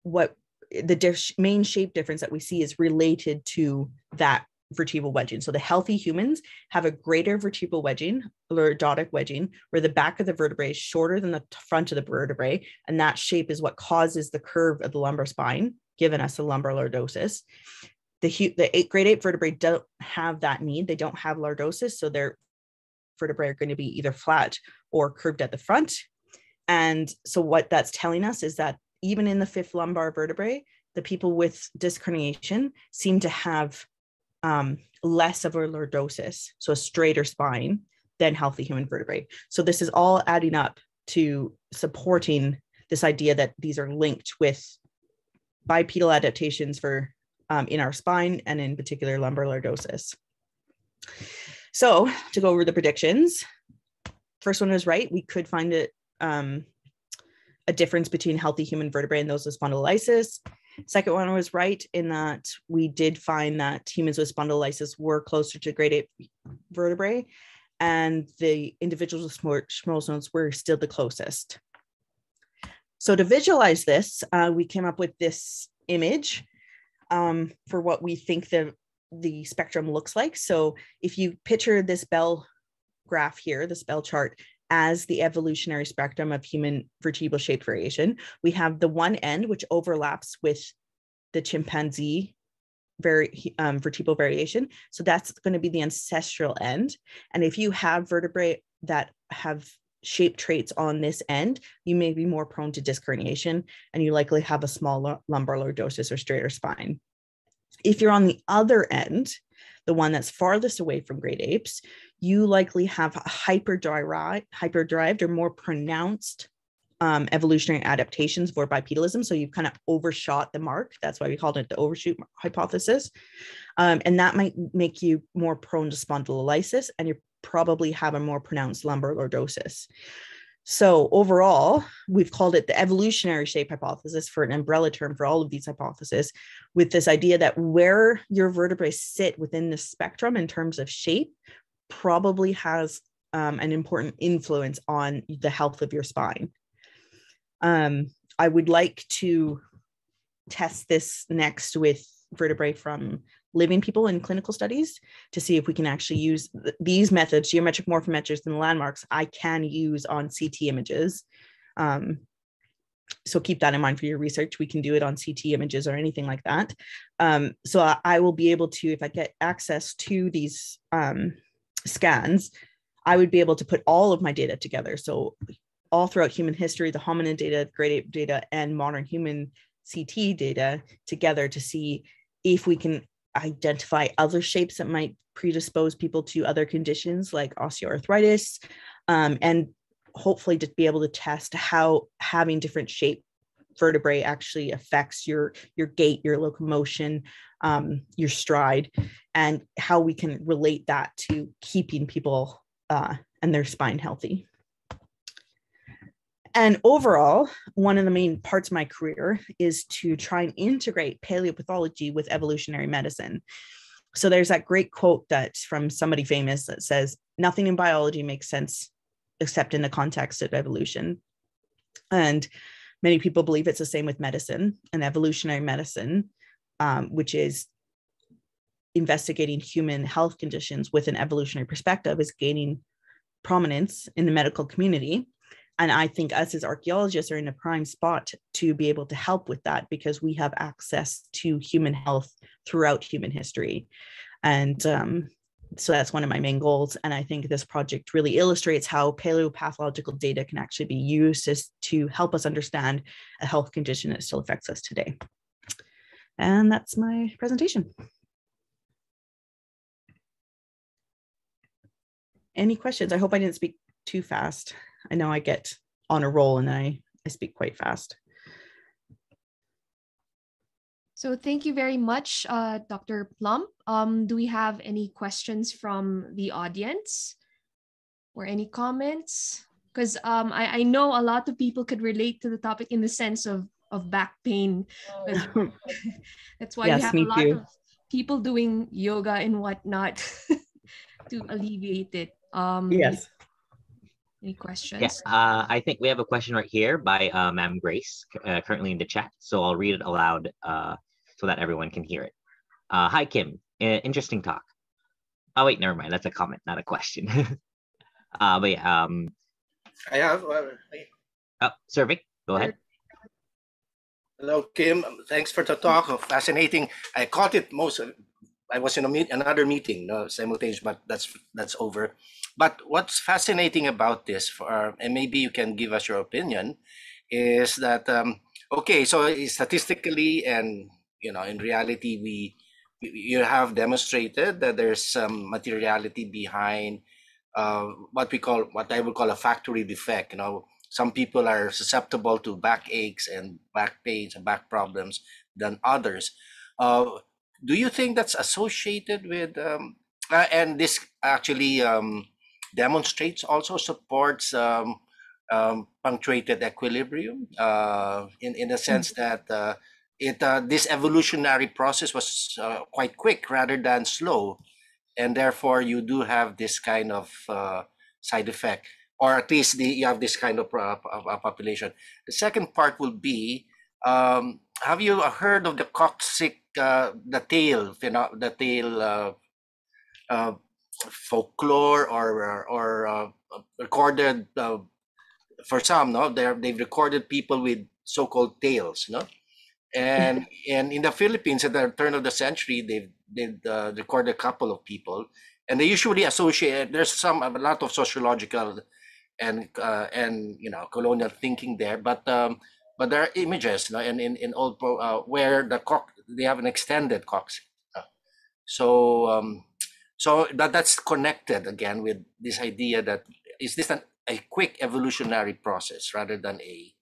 what the main shape difference that we see is related to that vertebral wedging. So the healthy humans have a greater vertebral wedging, lordotic wedging, where the back of the vertebrae is shorter than the front of the vertebrae. And that shape is what causes the curve of the lumbar spine, giving us a lumbar lordosis. The, the eight, great ape vertebrae don't have that need. They don't have lordosis. So their vertebrae are going to be either flat or curved at the front. And so what that's telling us is that even in the fifth lumbar vertebrae, the people with disc herniation seem to have um, less of a lordosis, so a straighter spine than healthy human vertebrae. So this is all adding up to supporting this idea that these are linked with bipedal adaptations for um, in our spine and in particular lumbar lordosis. So to go over the predictions, first one was right. We could find it um, a difference between healthy human vertebrae and those with spondylolysis. Second one was right in that we did find that humans with spondylolysis were closer to great ape vertebrae, and the individuals with Schmorl's nodes were still the closest. So to visualize this, uh, we came up with this image um, for what we think the, the spectrum looks like. So if you picture this bell graph here, this bell chart, as the evolutionary spectrum of human vertebral shape variation. We have the one end, which overlaps with the chimpanzee very um, vertebral variation. So that's going to be the ancestral end. And if you have vertebrae that have shape traits on this end, you may be more prone to disc herniation and you likely have a small lumbar lordosis or straighter spine. If you're on the other end, the one that's farthest away from great apes, you likely have hyper-derived, hyper-derived or more pronounced um, evolutionary adaptations for bipedalism. So you've kind of overshot the mark. That's why we called it the overshoot hypothesis. Um, and that might make you more prone to spondylolysis and you probably have a more pronounced lumbar lordosis. So overall, we've called it the evolutionary shape hypothesis for an umbrella term for all of these hypotheses, with this idea that where your vertebrae sit within the spectrum in terms of shape probably has um, an important influence on the health of your spine. Um, I would like to test this next with vertebrae from living people in clinical studies to see if we can actually use th- these methods, geometric morphometrics and landmarks, I can use on CT images. Um, so keep that in mind for your research. We can do it on CT images or anything like that. Um, so I, I, will be able to, if I get access to these um, scans, I would be able to put all of my data together. So all throughout human history, the hominin data, great ape data, and modern human CT data together to see if we can identify other shapes that might predispose people to other conditions like osteoarthritis um, and hopefully to be able to test how having different shape vertebrae actually affects your your gait your locomotion um, your stride and how we can relate that to keeping people uh, and their spine healthy and overall, one of the main parts of my career is to try and integrate paleopathology with evolutionary medicine. So there's that great quote that's from somebody famous that says, Nothing in biology makes sense except in the context of evolution. And many people believe it's the same with medicine and evolutionary medicine, um, which is investigating human health conditions with an evolutionary perspective, is gaining prominence in the medical community and I think us as archaeologists are in a prime spot to be able to help with that because we have access to human health throughout human history. And um, so that's one of my main goals. And I think this project really illustrates how paleopathological data can actually be used to help us understand a health condition that still affects us today. And that's my presentation. Any questions? I hope I didn't speak too fast. I know I get on a roll and I, I speak quite fast.
So thank you very much, uh, Dr. Plomp. Um, do we have any questions from the audience or any comments? Because um, I, I know a lot of people could relate to the topic in the sense of, of back pain. That's why yes, we have a lot too. of people doing yoga and whatnot to alleviate it. Um,
yes.
Any questions?
Yes, uh, I think we have a question right here by uh, Ma'am Grace, uh, currently in the chat. So I'll read it aloud uh, so that everyone can hear it. Uh, hi, Kim. interesting talk. Oh, wait, never mind. That's a comment, not a question. uh, but yeah. Um,
I have. Uh,
oh, Servic, go ahead.
Hello, Kim. Thanks for the talk. Fascinating. I caught it most. I was in a meet, another meeting, no, simultaneous, but that's that's over. But what's fascinating about this, for, and maybe you can give us your opinion, is that um, okay? So statistically and you know in reality, we you have demonstrated that there's some materiality behind uh, what we call what I would call a factory defect. You know, some people are susceptible to back aches and back pains and back problems than others. Uh, do you think that's associated with um, uh, and this actually um, demonstrates also supports um, um, punctuated equilibrium uh, in in the hmm. sense that uh, it uh, this evolutionary process was uh, quite quick rather than slow, and therefore you do have this kind of uh, side effect, or at least the, you have this kind of population. The second part will be. Um, have you heard of the coccyx, the tail, you know, the tail folklore or or uh, recorded uh, for some no? They they've recorded people with so-called tales no? And and in the Philippines at the turn of the century they've they've uh, recorded a couple of people and they usually associate there's some a lot of sociological and uh, and you know colonial thinking there but um but there are images you know, and in in old uh, where the cock they have an extended coccyx so um so that that's connected again with this idea that is this an, a quick evolutionary process rather than a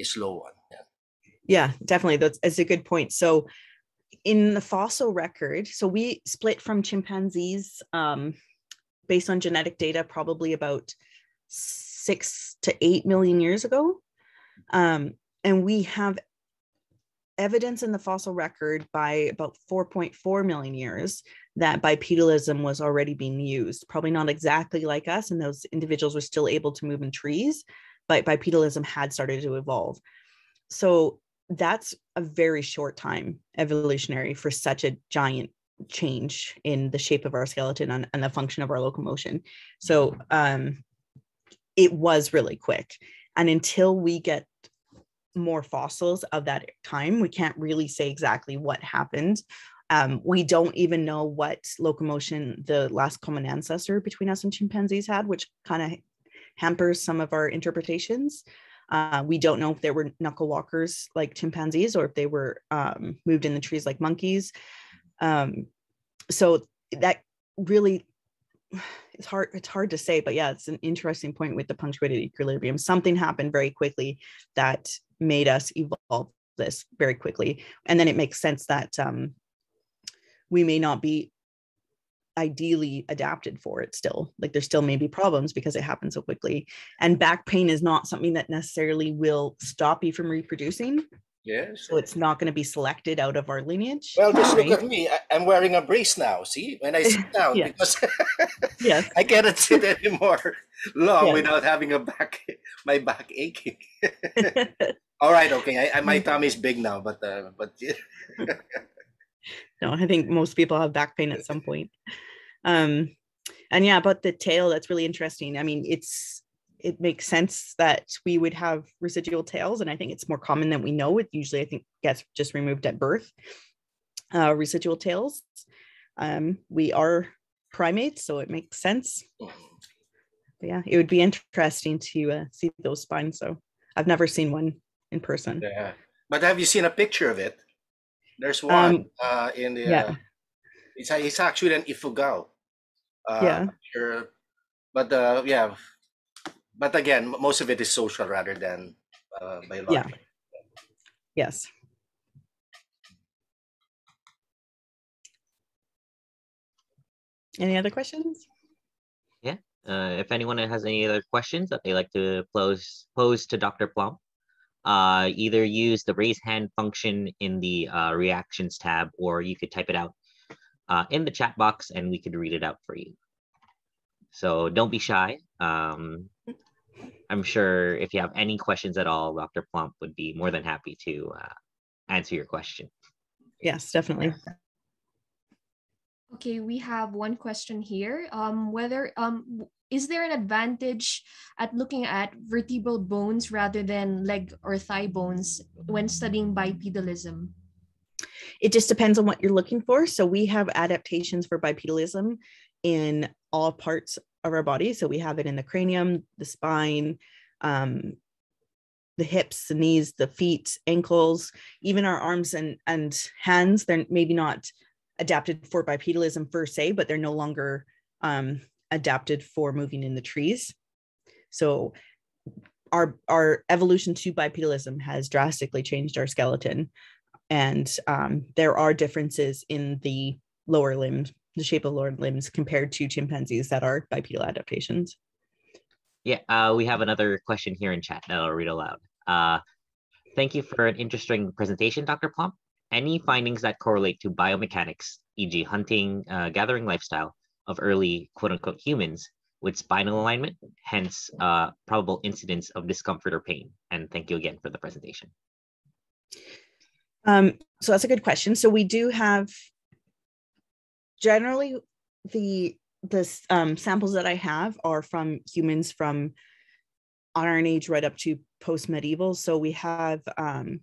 a slow one?
Yeah, yeah definitely. That's, that's a good point. So in the fossil record so we split from chimpanzees um, based on genetic data probably about six to eight million years ago. Um, and we have evidence in the fossil record by about 4.4 million years that bipedalism was already being used. Probably not exactly like us, and those individuals were still able to move in trees, but bipedalism had started to evolve. So that's a very short time evolutionary for such a giant change in the shape of our skeleton and, and the function of our locomotion. So um, it was really quick. And until we get more fossils of that time. We can't really say exactly what happened. Um, we don't even know what locomotion the last common ancestor between us and chimpanzees had, which kind of hampers some of our interpretations. Uh, we don't know if there were knuckle walkers like chimpanzees or if they were um, moved in the trees like monkeys. Um, so that really it's hard it's hard to say but yeah it's an interesting point with the punctuated equilibrium something happened very quickly that made us evolve this very quickly and then it makes sense that um, we may not be ideally adapted for it still like there still may be problems because it happens so quickly and back pain is not something that necessarily will stop you from reproducing
Yes.
so it's not going to be selected out of our lineage
Well, just
right?
look at me. I, I'm wearing a brace now. See, when I sit down, because
yes
I cannot sit anymore long
Yeah.
without having a back, my back aching. All right, okay. I, I, my tummy's big now, but uh, but
no i think most people have back pain at some point. Um and yeah about the tail that's really interesting. I mean it's it makes sense that we would have residual tails and i think it's more common than we know. It usually i think gets just removed at birth. Uh, residual tails um we are primates so it makes sense. But yeah it would be interesting to uh, see those spines so i've never seen one in person
yeah. But have you seen a picture of it? There's one
Um,
uh, in the.
yeah.
Uh, it's a, it's actually an ifugao. Uh,
Yeah.
Sure. But uh, yeah. But again, most of it is social rather than uh, biological.
yes any other questions Yeah.
Uh, if anyone has any other questions that they like to pose pose to Dr. Plomp, uh, either use the raise hand function in the uh, reactions tab, or you could type it out uh, in the chat box, and we could read it out for you. So don't be shy. Um, I'm sure if you have any questions at all, Dr. Plomp would be more than happy to uh, answer your question.
yes definitely
Okay, we have one question here. Um, whether um, w- is there an advantage at looking at vertebral bones rather than leg or thigh bones when studying bipedalism?
it just depends on what you're looking for. So we have adaptations for bipedalism in all parts of our body. So we have it in the cranium, the spine, um, the hips, the knees, the feet, ankles, even our arms and and hands. They're maybe not adapted for bipedalism per se, but they're no longer um, adapted for moving in the trees. So our our evolution to bipedalism has drastically changed our skeleton and um, there are differences in the lower limbs, the shape of lower limbs compared to chimpanzees that are bipedal adaptations.
Yeah, uh, we have another question here in chat that I'll read aloud. Uh, thank you for an interesting presentation, Dr. Plomp. Any findings that correlate to biomechanics, e.g. hunting, uh, gathering lifestyle of early quote unquote humans with spinal alignment, hence uh, probable incidence of discomfort or pain? And thank you again for the presentation.
Um, so that's a good question. So we do have generally the the um, samples that I have are from humans from Iron Age right up to post medieval. So we have um,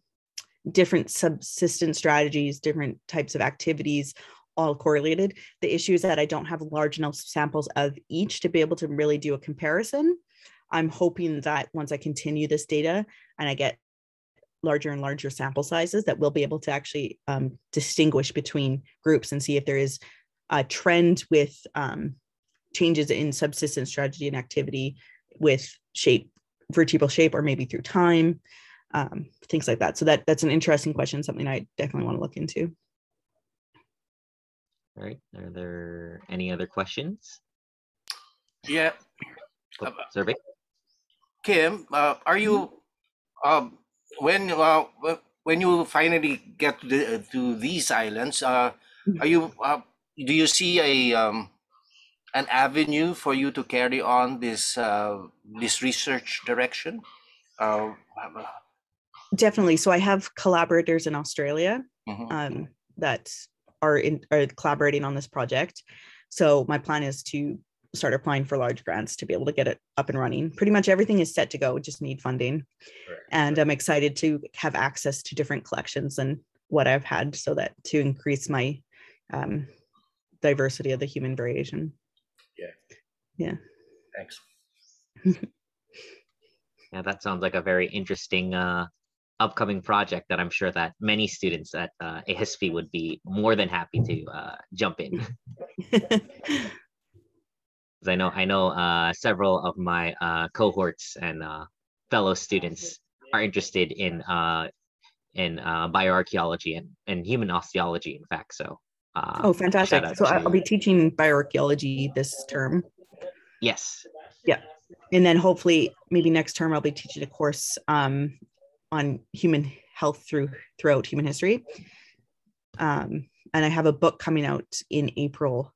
different subsistence strategies, different types of activities, all correlated. The issue is that I don't have large enough samples of each to be able to really do a comparison. I'm hoping that once I continue this data and I get larger and larger sample sizes, that we'll be able to actually um, distinguish between groups and see if there is a trend with um, changes in subsistence strategy and activity with shape, vertebral shape, or maybe through time, um, things like that. So that that's an interesting question, something I definitely want to look into.
All right, are there any other questions?
Yeah.
Oh, survey?
Kim, uh, are you um, when uh, when you finally get to, the, to these islands? Uh, are you uh, do you see a um, an avenue for you to carry on this uh, this research direction? Uh,
Definitely. So I have collaborators in Australia
mhm.
um, that are in are collaborating on this project. So my plan is to start applying for large grants to be able to get it up and running. Pretty much everything is set to go, just need funding. And I'm excited to have access to different collections than what I've had so that to increase my um, diversity of the human variation. Yeah. Yeah.
Thanks.
Yeah, that sounds like a very interesting uh, upcoming project that I'm sure that many students at uh, ASP would be more than happy to uh, jump in. I know I know uh, several of my uh, cohorts and uh, fellow students are interested in uh, in uh, bioarchaeology and, and human osteology, in fact. So uh,
oh, fantastic. So
to-
I'll be teaching bioarchaeology this term.
yes, Yeah,
and then hopefully maybe next term I'll be teaching a course um, on human health through throughout human history. Um, and I have a book coming out in April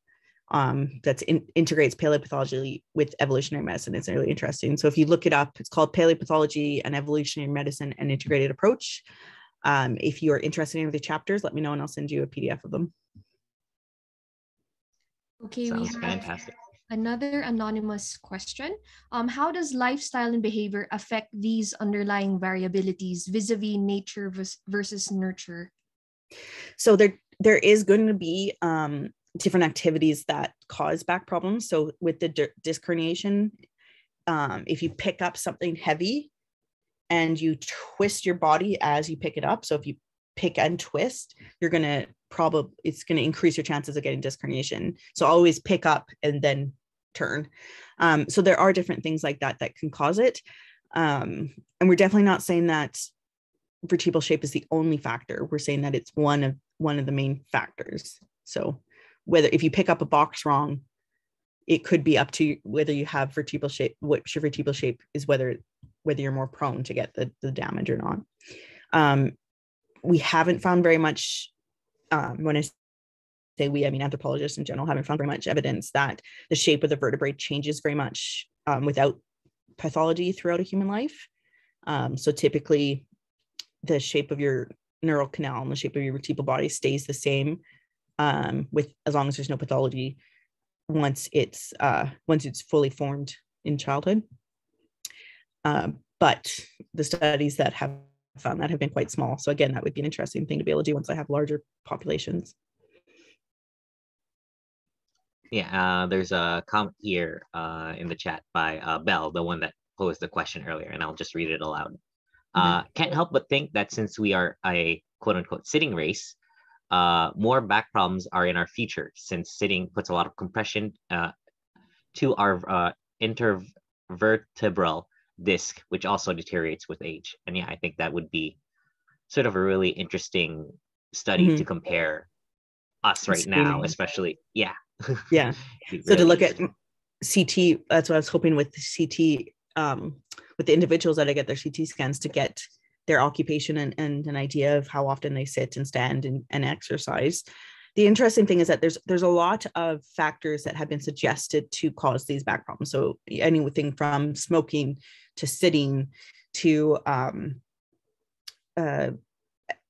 um, that's in, integrates paleopathology with evolutionary medicine. It's really interesting. So if you look it up, it's called Paleopathology and Evolutionary Medicine and Integrated Approach. Um, if you are interested in any of the chapters, let me know and I'll send you a PDF of them.
Okay, we
sounds
have
fantastic.
Another anonymous question. Um, how does lifestyle and behavior affect these underlying variabilities vis-a-vis nature versus nurture?
so there there is going to be um, different activities that cause back problems so with the di- disc herniation um, if you pick up something heavy and you twist your body as you pick it up so if you pick and twist you're going to probably it's going to increase your chances of getting disc herniation so always pick up and then turn um, so there are different things like that that can cause it um, and we're definitely not saying that vertebral shape is the only factor. We're saying that it's one of one of the main factors. So whether if you pick up a box wrong, it could be up to whether you have vertebral shape, what your vertebral shape is, whether whether you're more prone to get the, the damage or not. Um, we haven't found very much um, when I say we, I mean anthropologists in general haven't found very much evidence that the shape of the vertebrae changes very much um, without pathology throughout a human life. Um, so typically, the shape of your neural canal and the shape of your vertebral body stays the same um, with as long as there's no pathology once it's uh, once it's fully formed in childhood. Um, but the studies that have found that have been quite small. So again, that would be an interesting thing to be able to do once I have larger populations.
Yeah, uh, there's a comment here uh, in the chat by uh, Bell, the one that posed the question earlier, and I'll just read it aloud. Uh, can't help but think that since we are a quote unquote sitting race, uh, more back problems are in our future since sitting puts a lot of compression uh, to our uh, intervertebral disc, which also deteriorates with age. And yeah, I think that would be sort of a really interesting study to compare us right now, especially. Yeah.
Yeah.
It'd
So to look at. CT, that's what I was hoping with CT, um, with the individuals that I get their CT scans to get their occupation and, and an idea of how often they sit and stand and, and exercise. The interesting thing is that there's there's a lot of factors that have been suggested to cause these back problems. So anything from smoking to sitting to um, uh,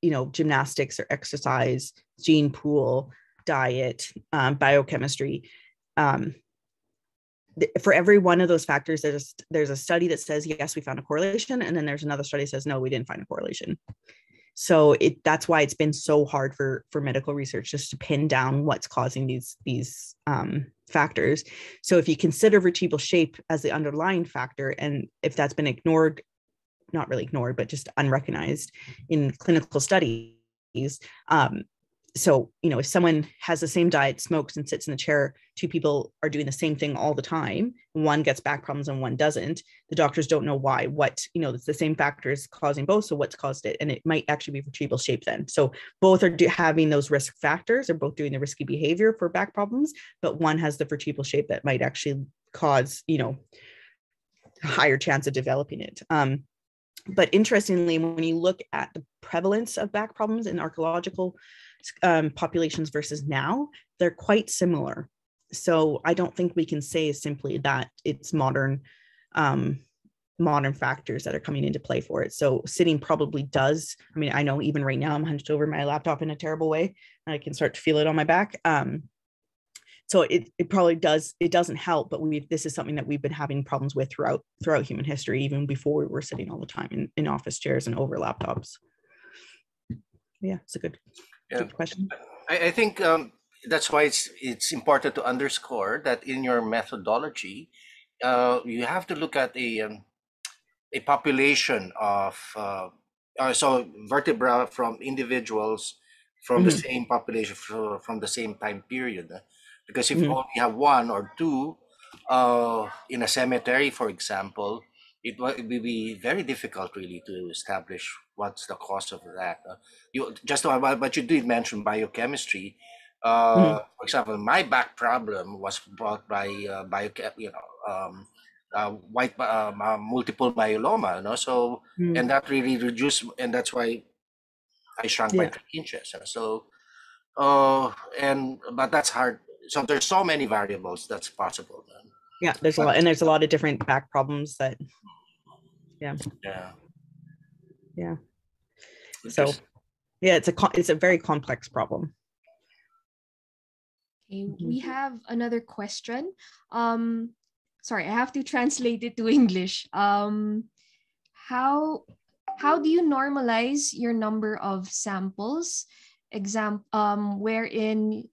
you know gymnastics or exercise, gene pool, diet, um, biochemistry. Um, for every one of those factors, there's there's a study that says yes, we found a correlation, and then there's another study that says no, we didn't find a correlation. So it that's why it's been so hard for for medical research just to pin down what's causing these these um, factors. So if you consider vertebral shape as the underlying factor, and if that's been ignored, not really ignored, but just unrecognized in clinical studies, um, so you know if someone has the same diet smokes and sits in the chair two people are doing the same thing all the time. One gets back problems and one doesn't. The doctors don't know why what you know it's the same factors causing both so what's caused it? And it might actually be vertebral shape then. So both are do, having those risk factors they're both doing the risky behavior for back problems but one has the vertebral shape that might actually cause you know a higher chance of developing it. Um, but interestingly, when you look at the prevalence of back problems in archaeological um, populations versus now, they're quite similar. So I don't think we can say simply that it's modern um, modern factors that are coming into play for it. So sitting probably does. I mean, I know even right now I'm hunched over my laptop in a terrible way, and I can start to feel it on my back. Um, so it, it probably does it doesn't help but we this is something that we've been having problems with throughout throughout human history even before we were sitting all the time in, in office chairs and over laptops yeah it's a good, yeah. good question
I, I think um, that's why it's it's important to underscore that in your methodology uh, you have to look at a um, a population of uh, uh, so vertebra from individuals from mm-hmm. the same population from the same time period because if mm-hmm. you only have one or two uh, in a cemetery, for example, it will be very difficult really to establish what's the cause of that. Uh, you just but you did mention biochemistry. Uh, mm-hmm. For example, my back problem was brought by uh, bio, you know, um, uh, white um, uh, multiple myeloma. You know, so mm-hmm. and that really reduced, and that's why I shrunk yeah. by three inches. So, uh, and but that's hard so there's so many variables that's possible then.
yeah there's a lot and there's a lot of different back problems that yeah.
Yeah.
Yeah. So yeah it's a it's a very complex problem.
Okay we mm-hmm. have another question. Um sorry i have to translate it to english. Um how how do you normalize your number of samples? Exam um wherein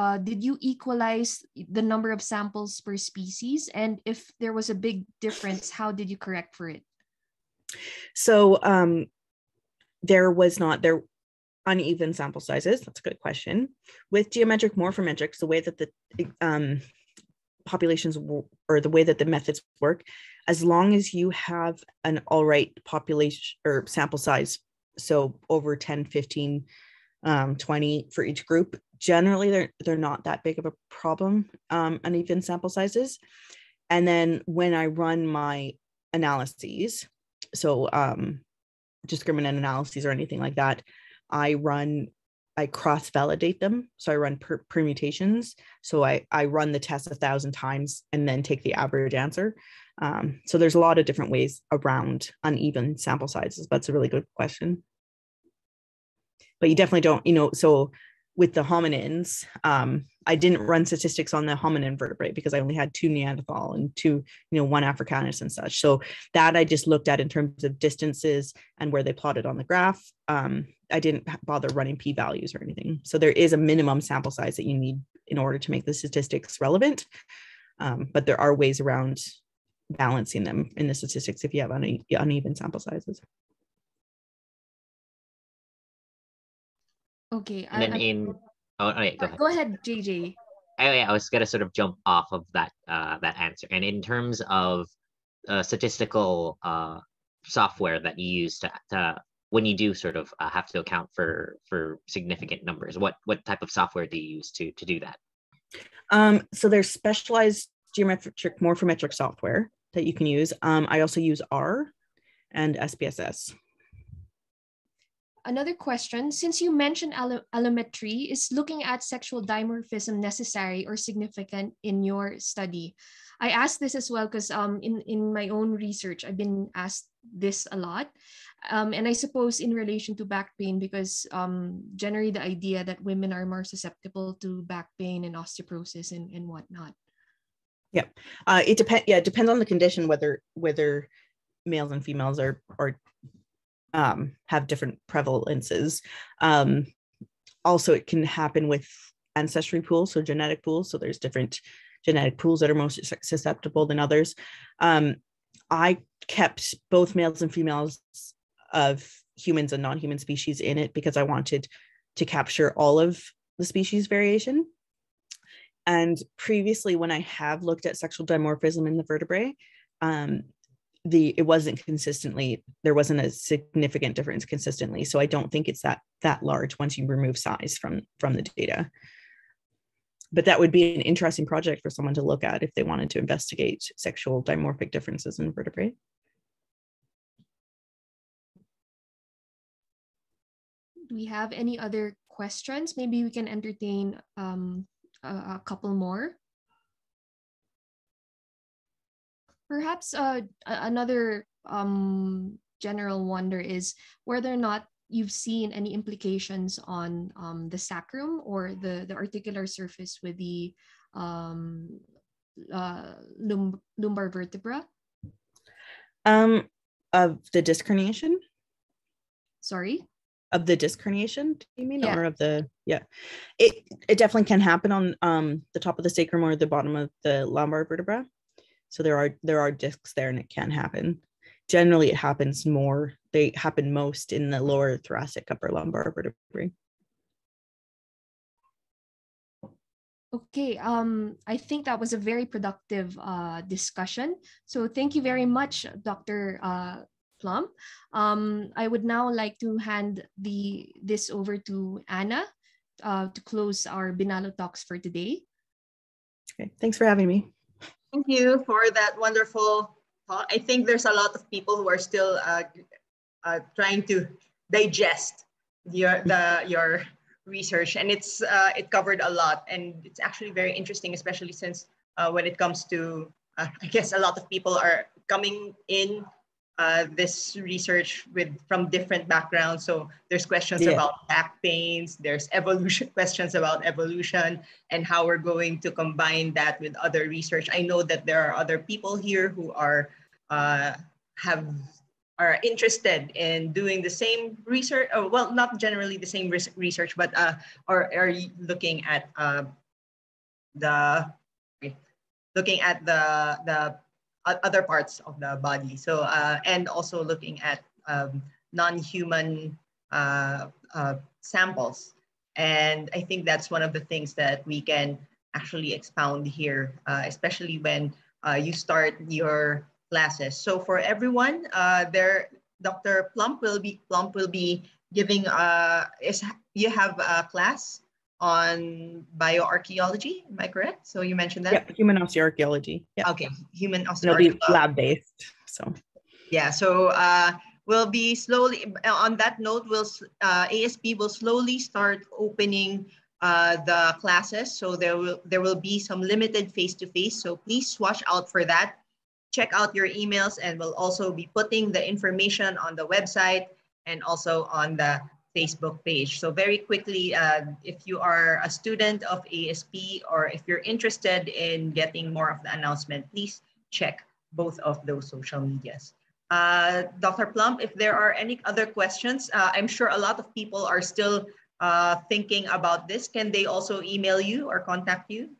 uh, did you equalize the number of samples per species? And if there was a big difference, how did you correct for it?
So um, there was not there uneven sample sizes. That's a good question. With geometric morphometrics, the way that the um, populations or the way that the methods work, as long as you have an all right population or sample size, so over 10, 15, um, 20 for each group, generally they're they're not that big of a problem um, uneven sample sizes and then when i run my analyses so um, discriminant analyses or anything like that i run i cross validate them. So i run per- permutations. So i i run the test a thousand times and then take the average answer. Um, so there's a lot of different ways around uneven sample sizes that's a really good question. But you definitely don't you know so with the hominins, um, I didn't run statistics on the hominin vertebrae because I only had two Neanderthal and two, you know, one Africanus and such. So that I just looked at in terms of distances and where they plotted on the graph. Um, I didn't bother running p values or anything. So there is a minimum sample size that you need in order to make the statistics relevant. Um, but there are ways around balancing them in the statistics if you have une- uneven sample sizes.
Okay.
And then I, in oh, okay, go ahead.
Go ahead, JJ.
Oh, yeah, I was gonna sort of jump off of that uh, that answer. And in terms of uh, statistical uh, software that you use to, to when you do sort of uh, have to account for for significant numbers, what what type of software do you use to to do that?
Um, so there's specialized geometric morphometric software that you can use. Um, I also use R and SPSS.
Another question, since you mentioned allometry, is looking at sexual dimorphism necessary or significant in your study? I asked this as well because um, in, in my own research, I've been asked this a lot. Um, and I suppose in relation to back pain, because um, generally the idea that women are more susceptible to back pain and osteoporosis and, and whatnot.
Yeah, uh, it depends. Yeah, it depends on the condition whether whether males and females are are um, have different prevalences. Um, also, it can happen with ancestry pools, so genetic pools. So there's different genetic pools that are most susceptible than others. Um, I kept both males and females of humans and non-human species in it because I wanted to capture all of the species variation. And previously, when I have looked at sexual dimorphism in the vertebrae, um, the it wasn't consistently there wasn't a significant difference consistently so i don't think it's that that large once you remove size from from the data but that would be an interesting project for someone to look at if they wanted to investigate sexual dimorphic differences in vertebrae.
Do we have any other questions? Maybe we can entertain um, a, a couple more. Perhaps uh, another um, general wonder is whether or not you've seen any implications on um, the sacrum or the, the articular surface with the um, uh, lum lumbar vertebra?
Um, of the disc herniation?
Sorry?
Of the disc herniation, do you mean?
Yeah.
Or of the, yeah. It, it definitely can happen on um, the top of the sacrum or the bottom of the lumbar vertebra. So there are there are discs there and it can happen. Generally, it happens more they happen most in the lower thoracic upper lumbar vertebrae.
Okay, um, I think that was a very productive uh, discussion. So thank you very much, Dr. Uh, Plomp. Um, I would now like to hand the this over to Anna uh, to close our Binalot Talks for today.
Okay, thanks for having me.
Thank you for that wonderful talk. I think there's a lot of people who are still uh, uh, trying to digest your the your research, and it's uh, it covered a lot, and it's actually very interesting, especially since uh, when it comes to uh, I guess a lot of people are coming in uh, this research with from different backgrounds. So there's questions
Yeah.
about back pains, there's evolution questions about evolution and how we're going to combine that with other research. I know that there are other people here who are uh, have are interested in doing the same research. Or, well, not generally the same res- research, but uh, are are looking at uh, the looking at the the other parts of the body. So uh, and also looking at um, non-human uh, uh, samples. And I think that's one of the things that we can actually expound here, especially when you start your classes. So for everyone, there, Dr. Plomp will be Plomp will be giving. Uh, is you have a class on bioarchaeology? Am I correct? So you mentioned that.
Yeah, human osteoarchaeology. Yeah,
Okay, human osteoarchaeology.
it'll be lab based. So
Yeah, so uh, we'll be slowly, on that note, we'll, uh, ASP will slowly start opening uh, the classes. So there will, there will be some limited face-to-face. So please watch out for that. Check out your emails and we'll also be putting the information on the website and also on the Facebook page. So very quickly, uh, if you are a student of ASP or if you're interested in getting more of the announcement, please check both of those social medias. Uh, Dr. Plomp, if there are any other questions, uh, I'm sure a lot of people are still uh, thinking about this. Can they also email you or contact you?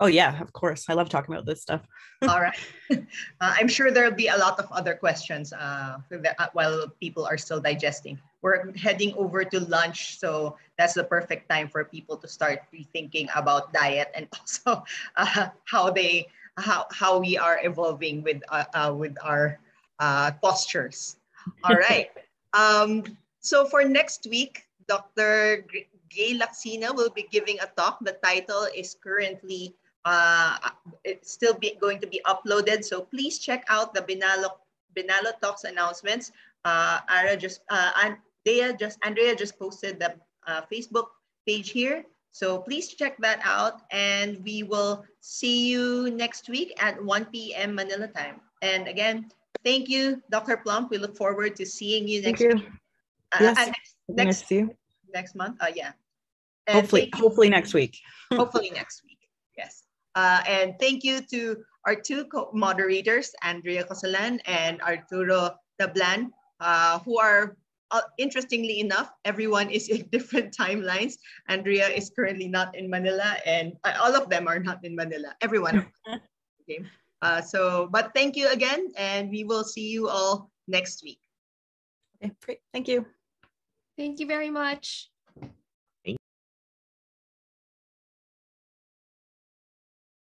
oh yeah, of course. I love talking about this stuff.
All right. Uh, I'm sure there'll be a lot of other questions uh, uh, while people are still digesting. We're heading over to lunch, so that's the perfect time for people to start rethinking about diet and also uh, how they how how we are evolving with uh, uh, with our uh, postures. All right. Um, so for next week, Dr. Gay Laxina will be giving a talk. The title is currently uh, it's still be, going to be uploaded. So please check out the Binalot, Binalot Talks announcements. Uh, Ara just, uh, Andrea just, Andrea just posted the uh, Facebook page here. So please check that out and we will see you next week at 1 p.m. Manila time. And again, thank you, Dr. Plomp. We look forward to seeing you next Thank
you.
week. Uh,
Yes.
uh, next, next,
to you.
next month. Uh, yeah. And
Hopefully, hopefully next week.
hopefully next week. Yes. Uh, and thank you to our two co-moderators, Andrea Cosalan and Arturo Tablan, uh, who are, uh, interestingly enough, everyone is in different timelines. Andrea is currently not in Manila and uh, all of them are not in Manila, everyone. okay. Uh, so, but thank you again and we will see you all next week.
Okay, great. Thank you.
Thank you very much.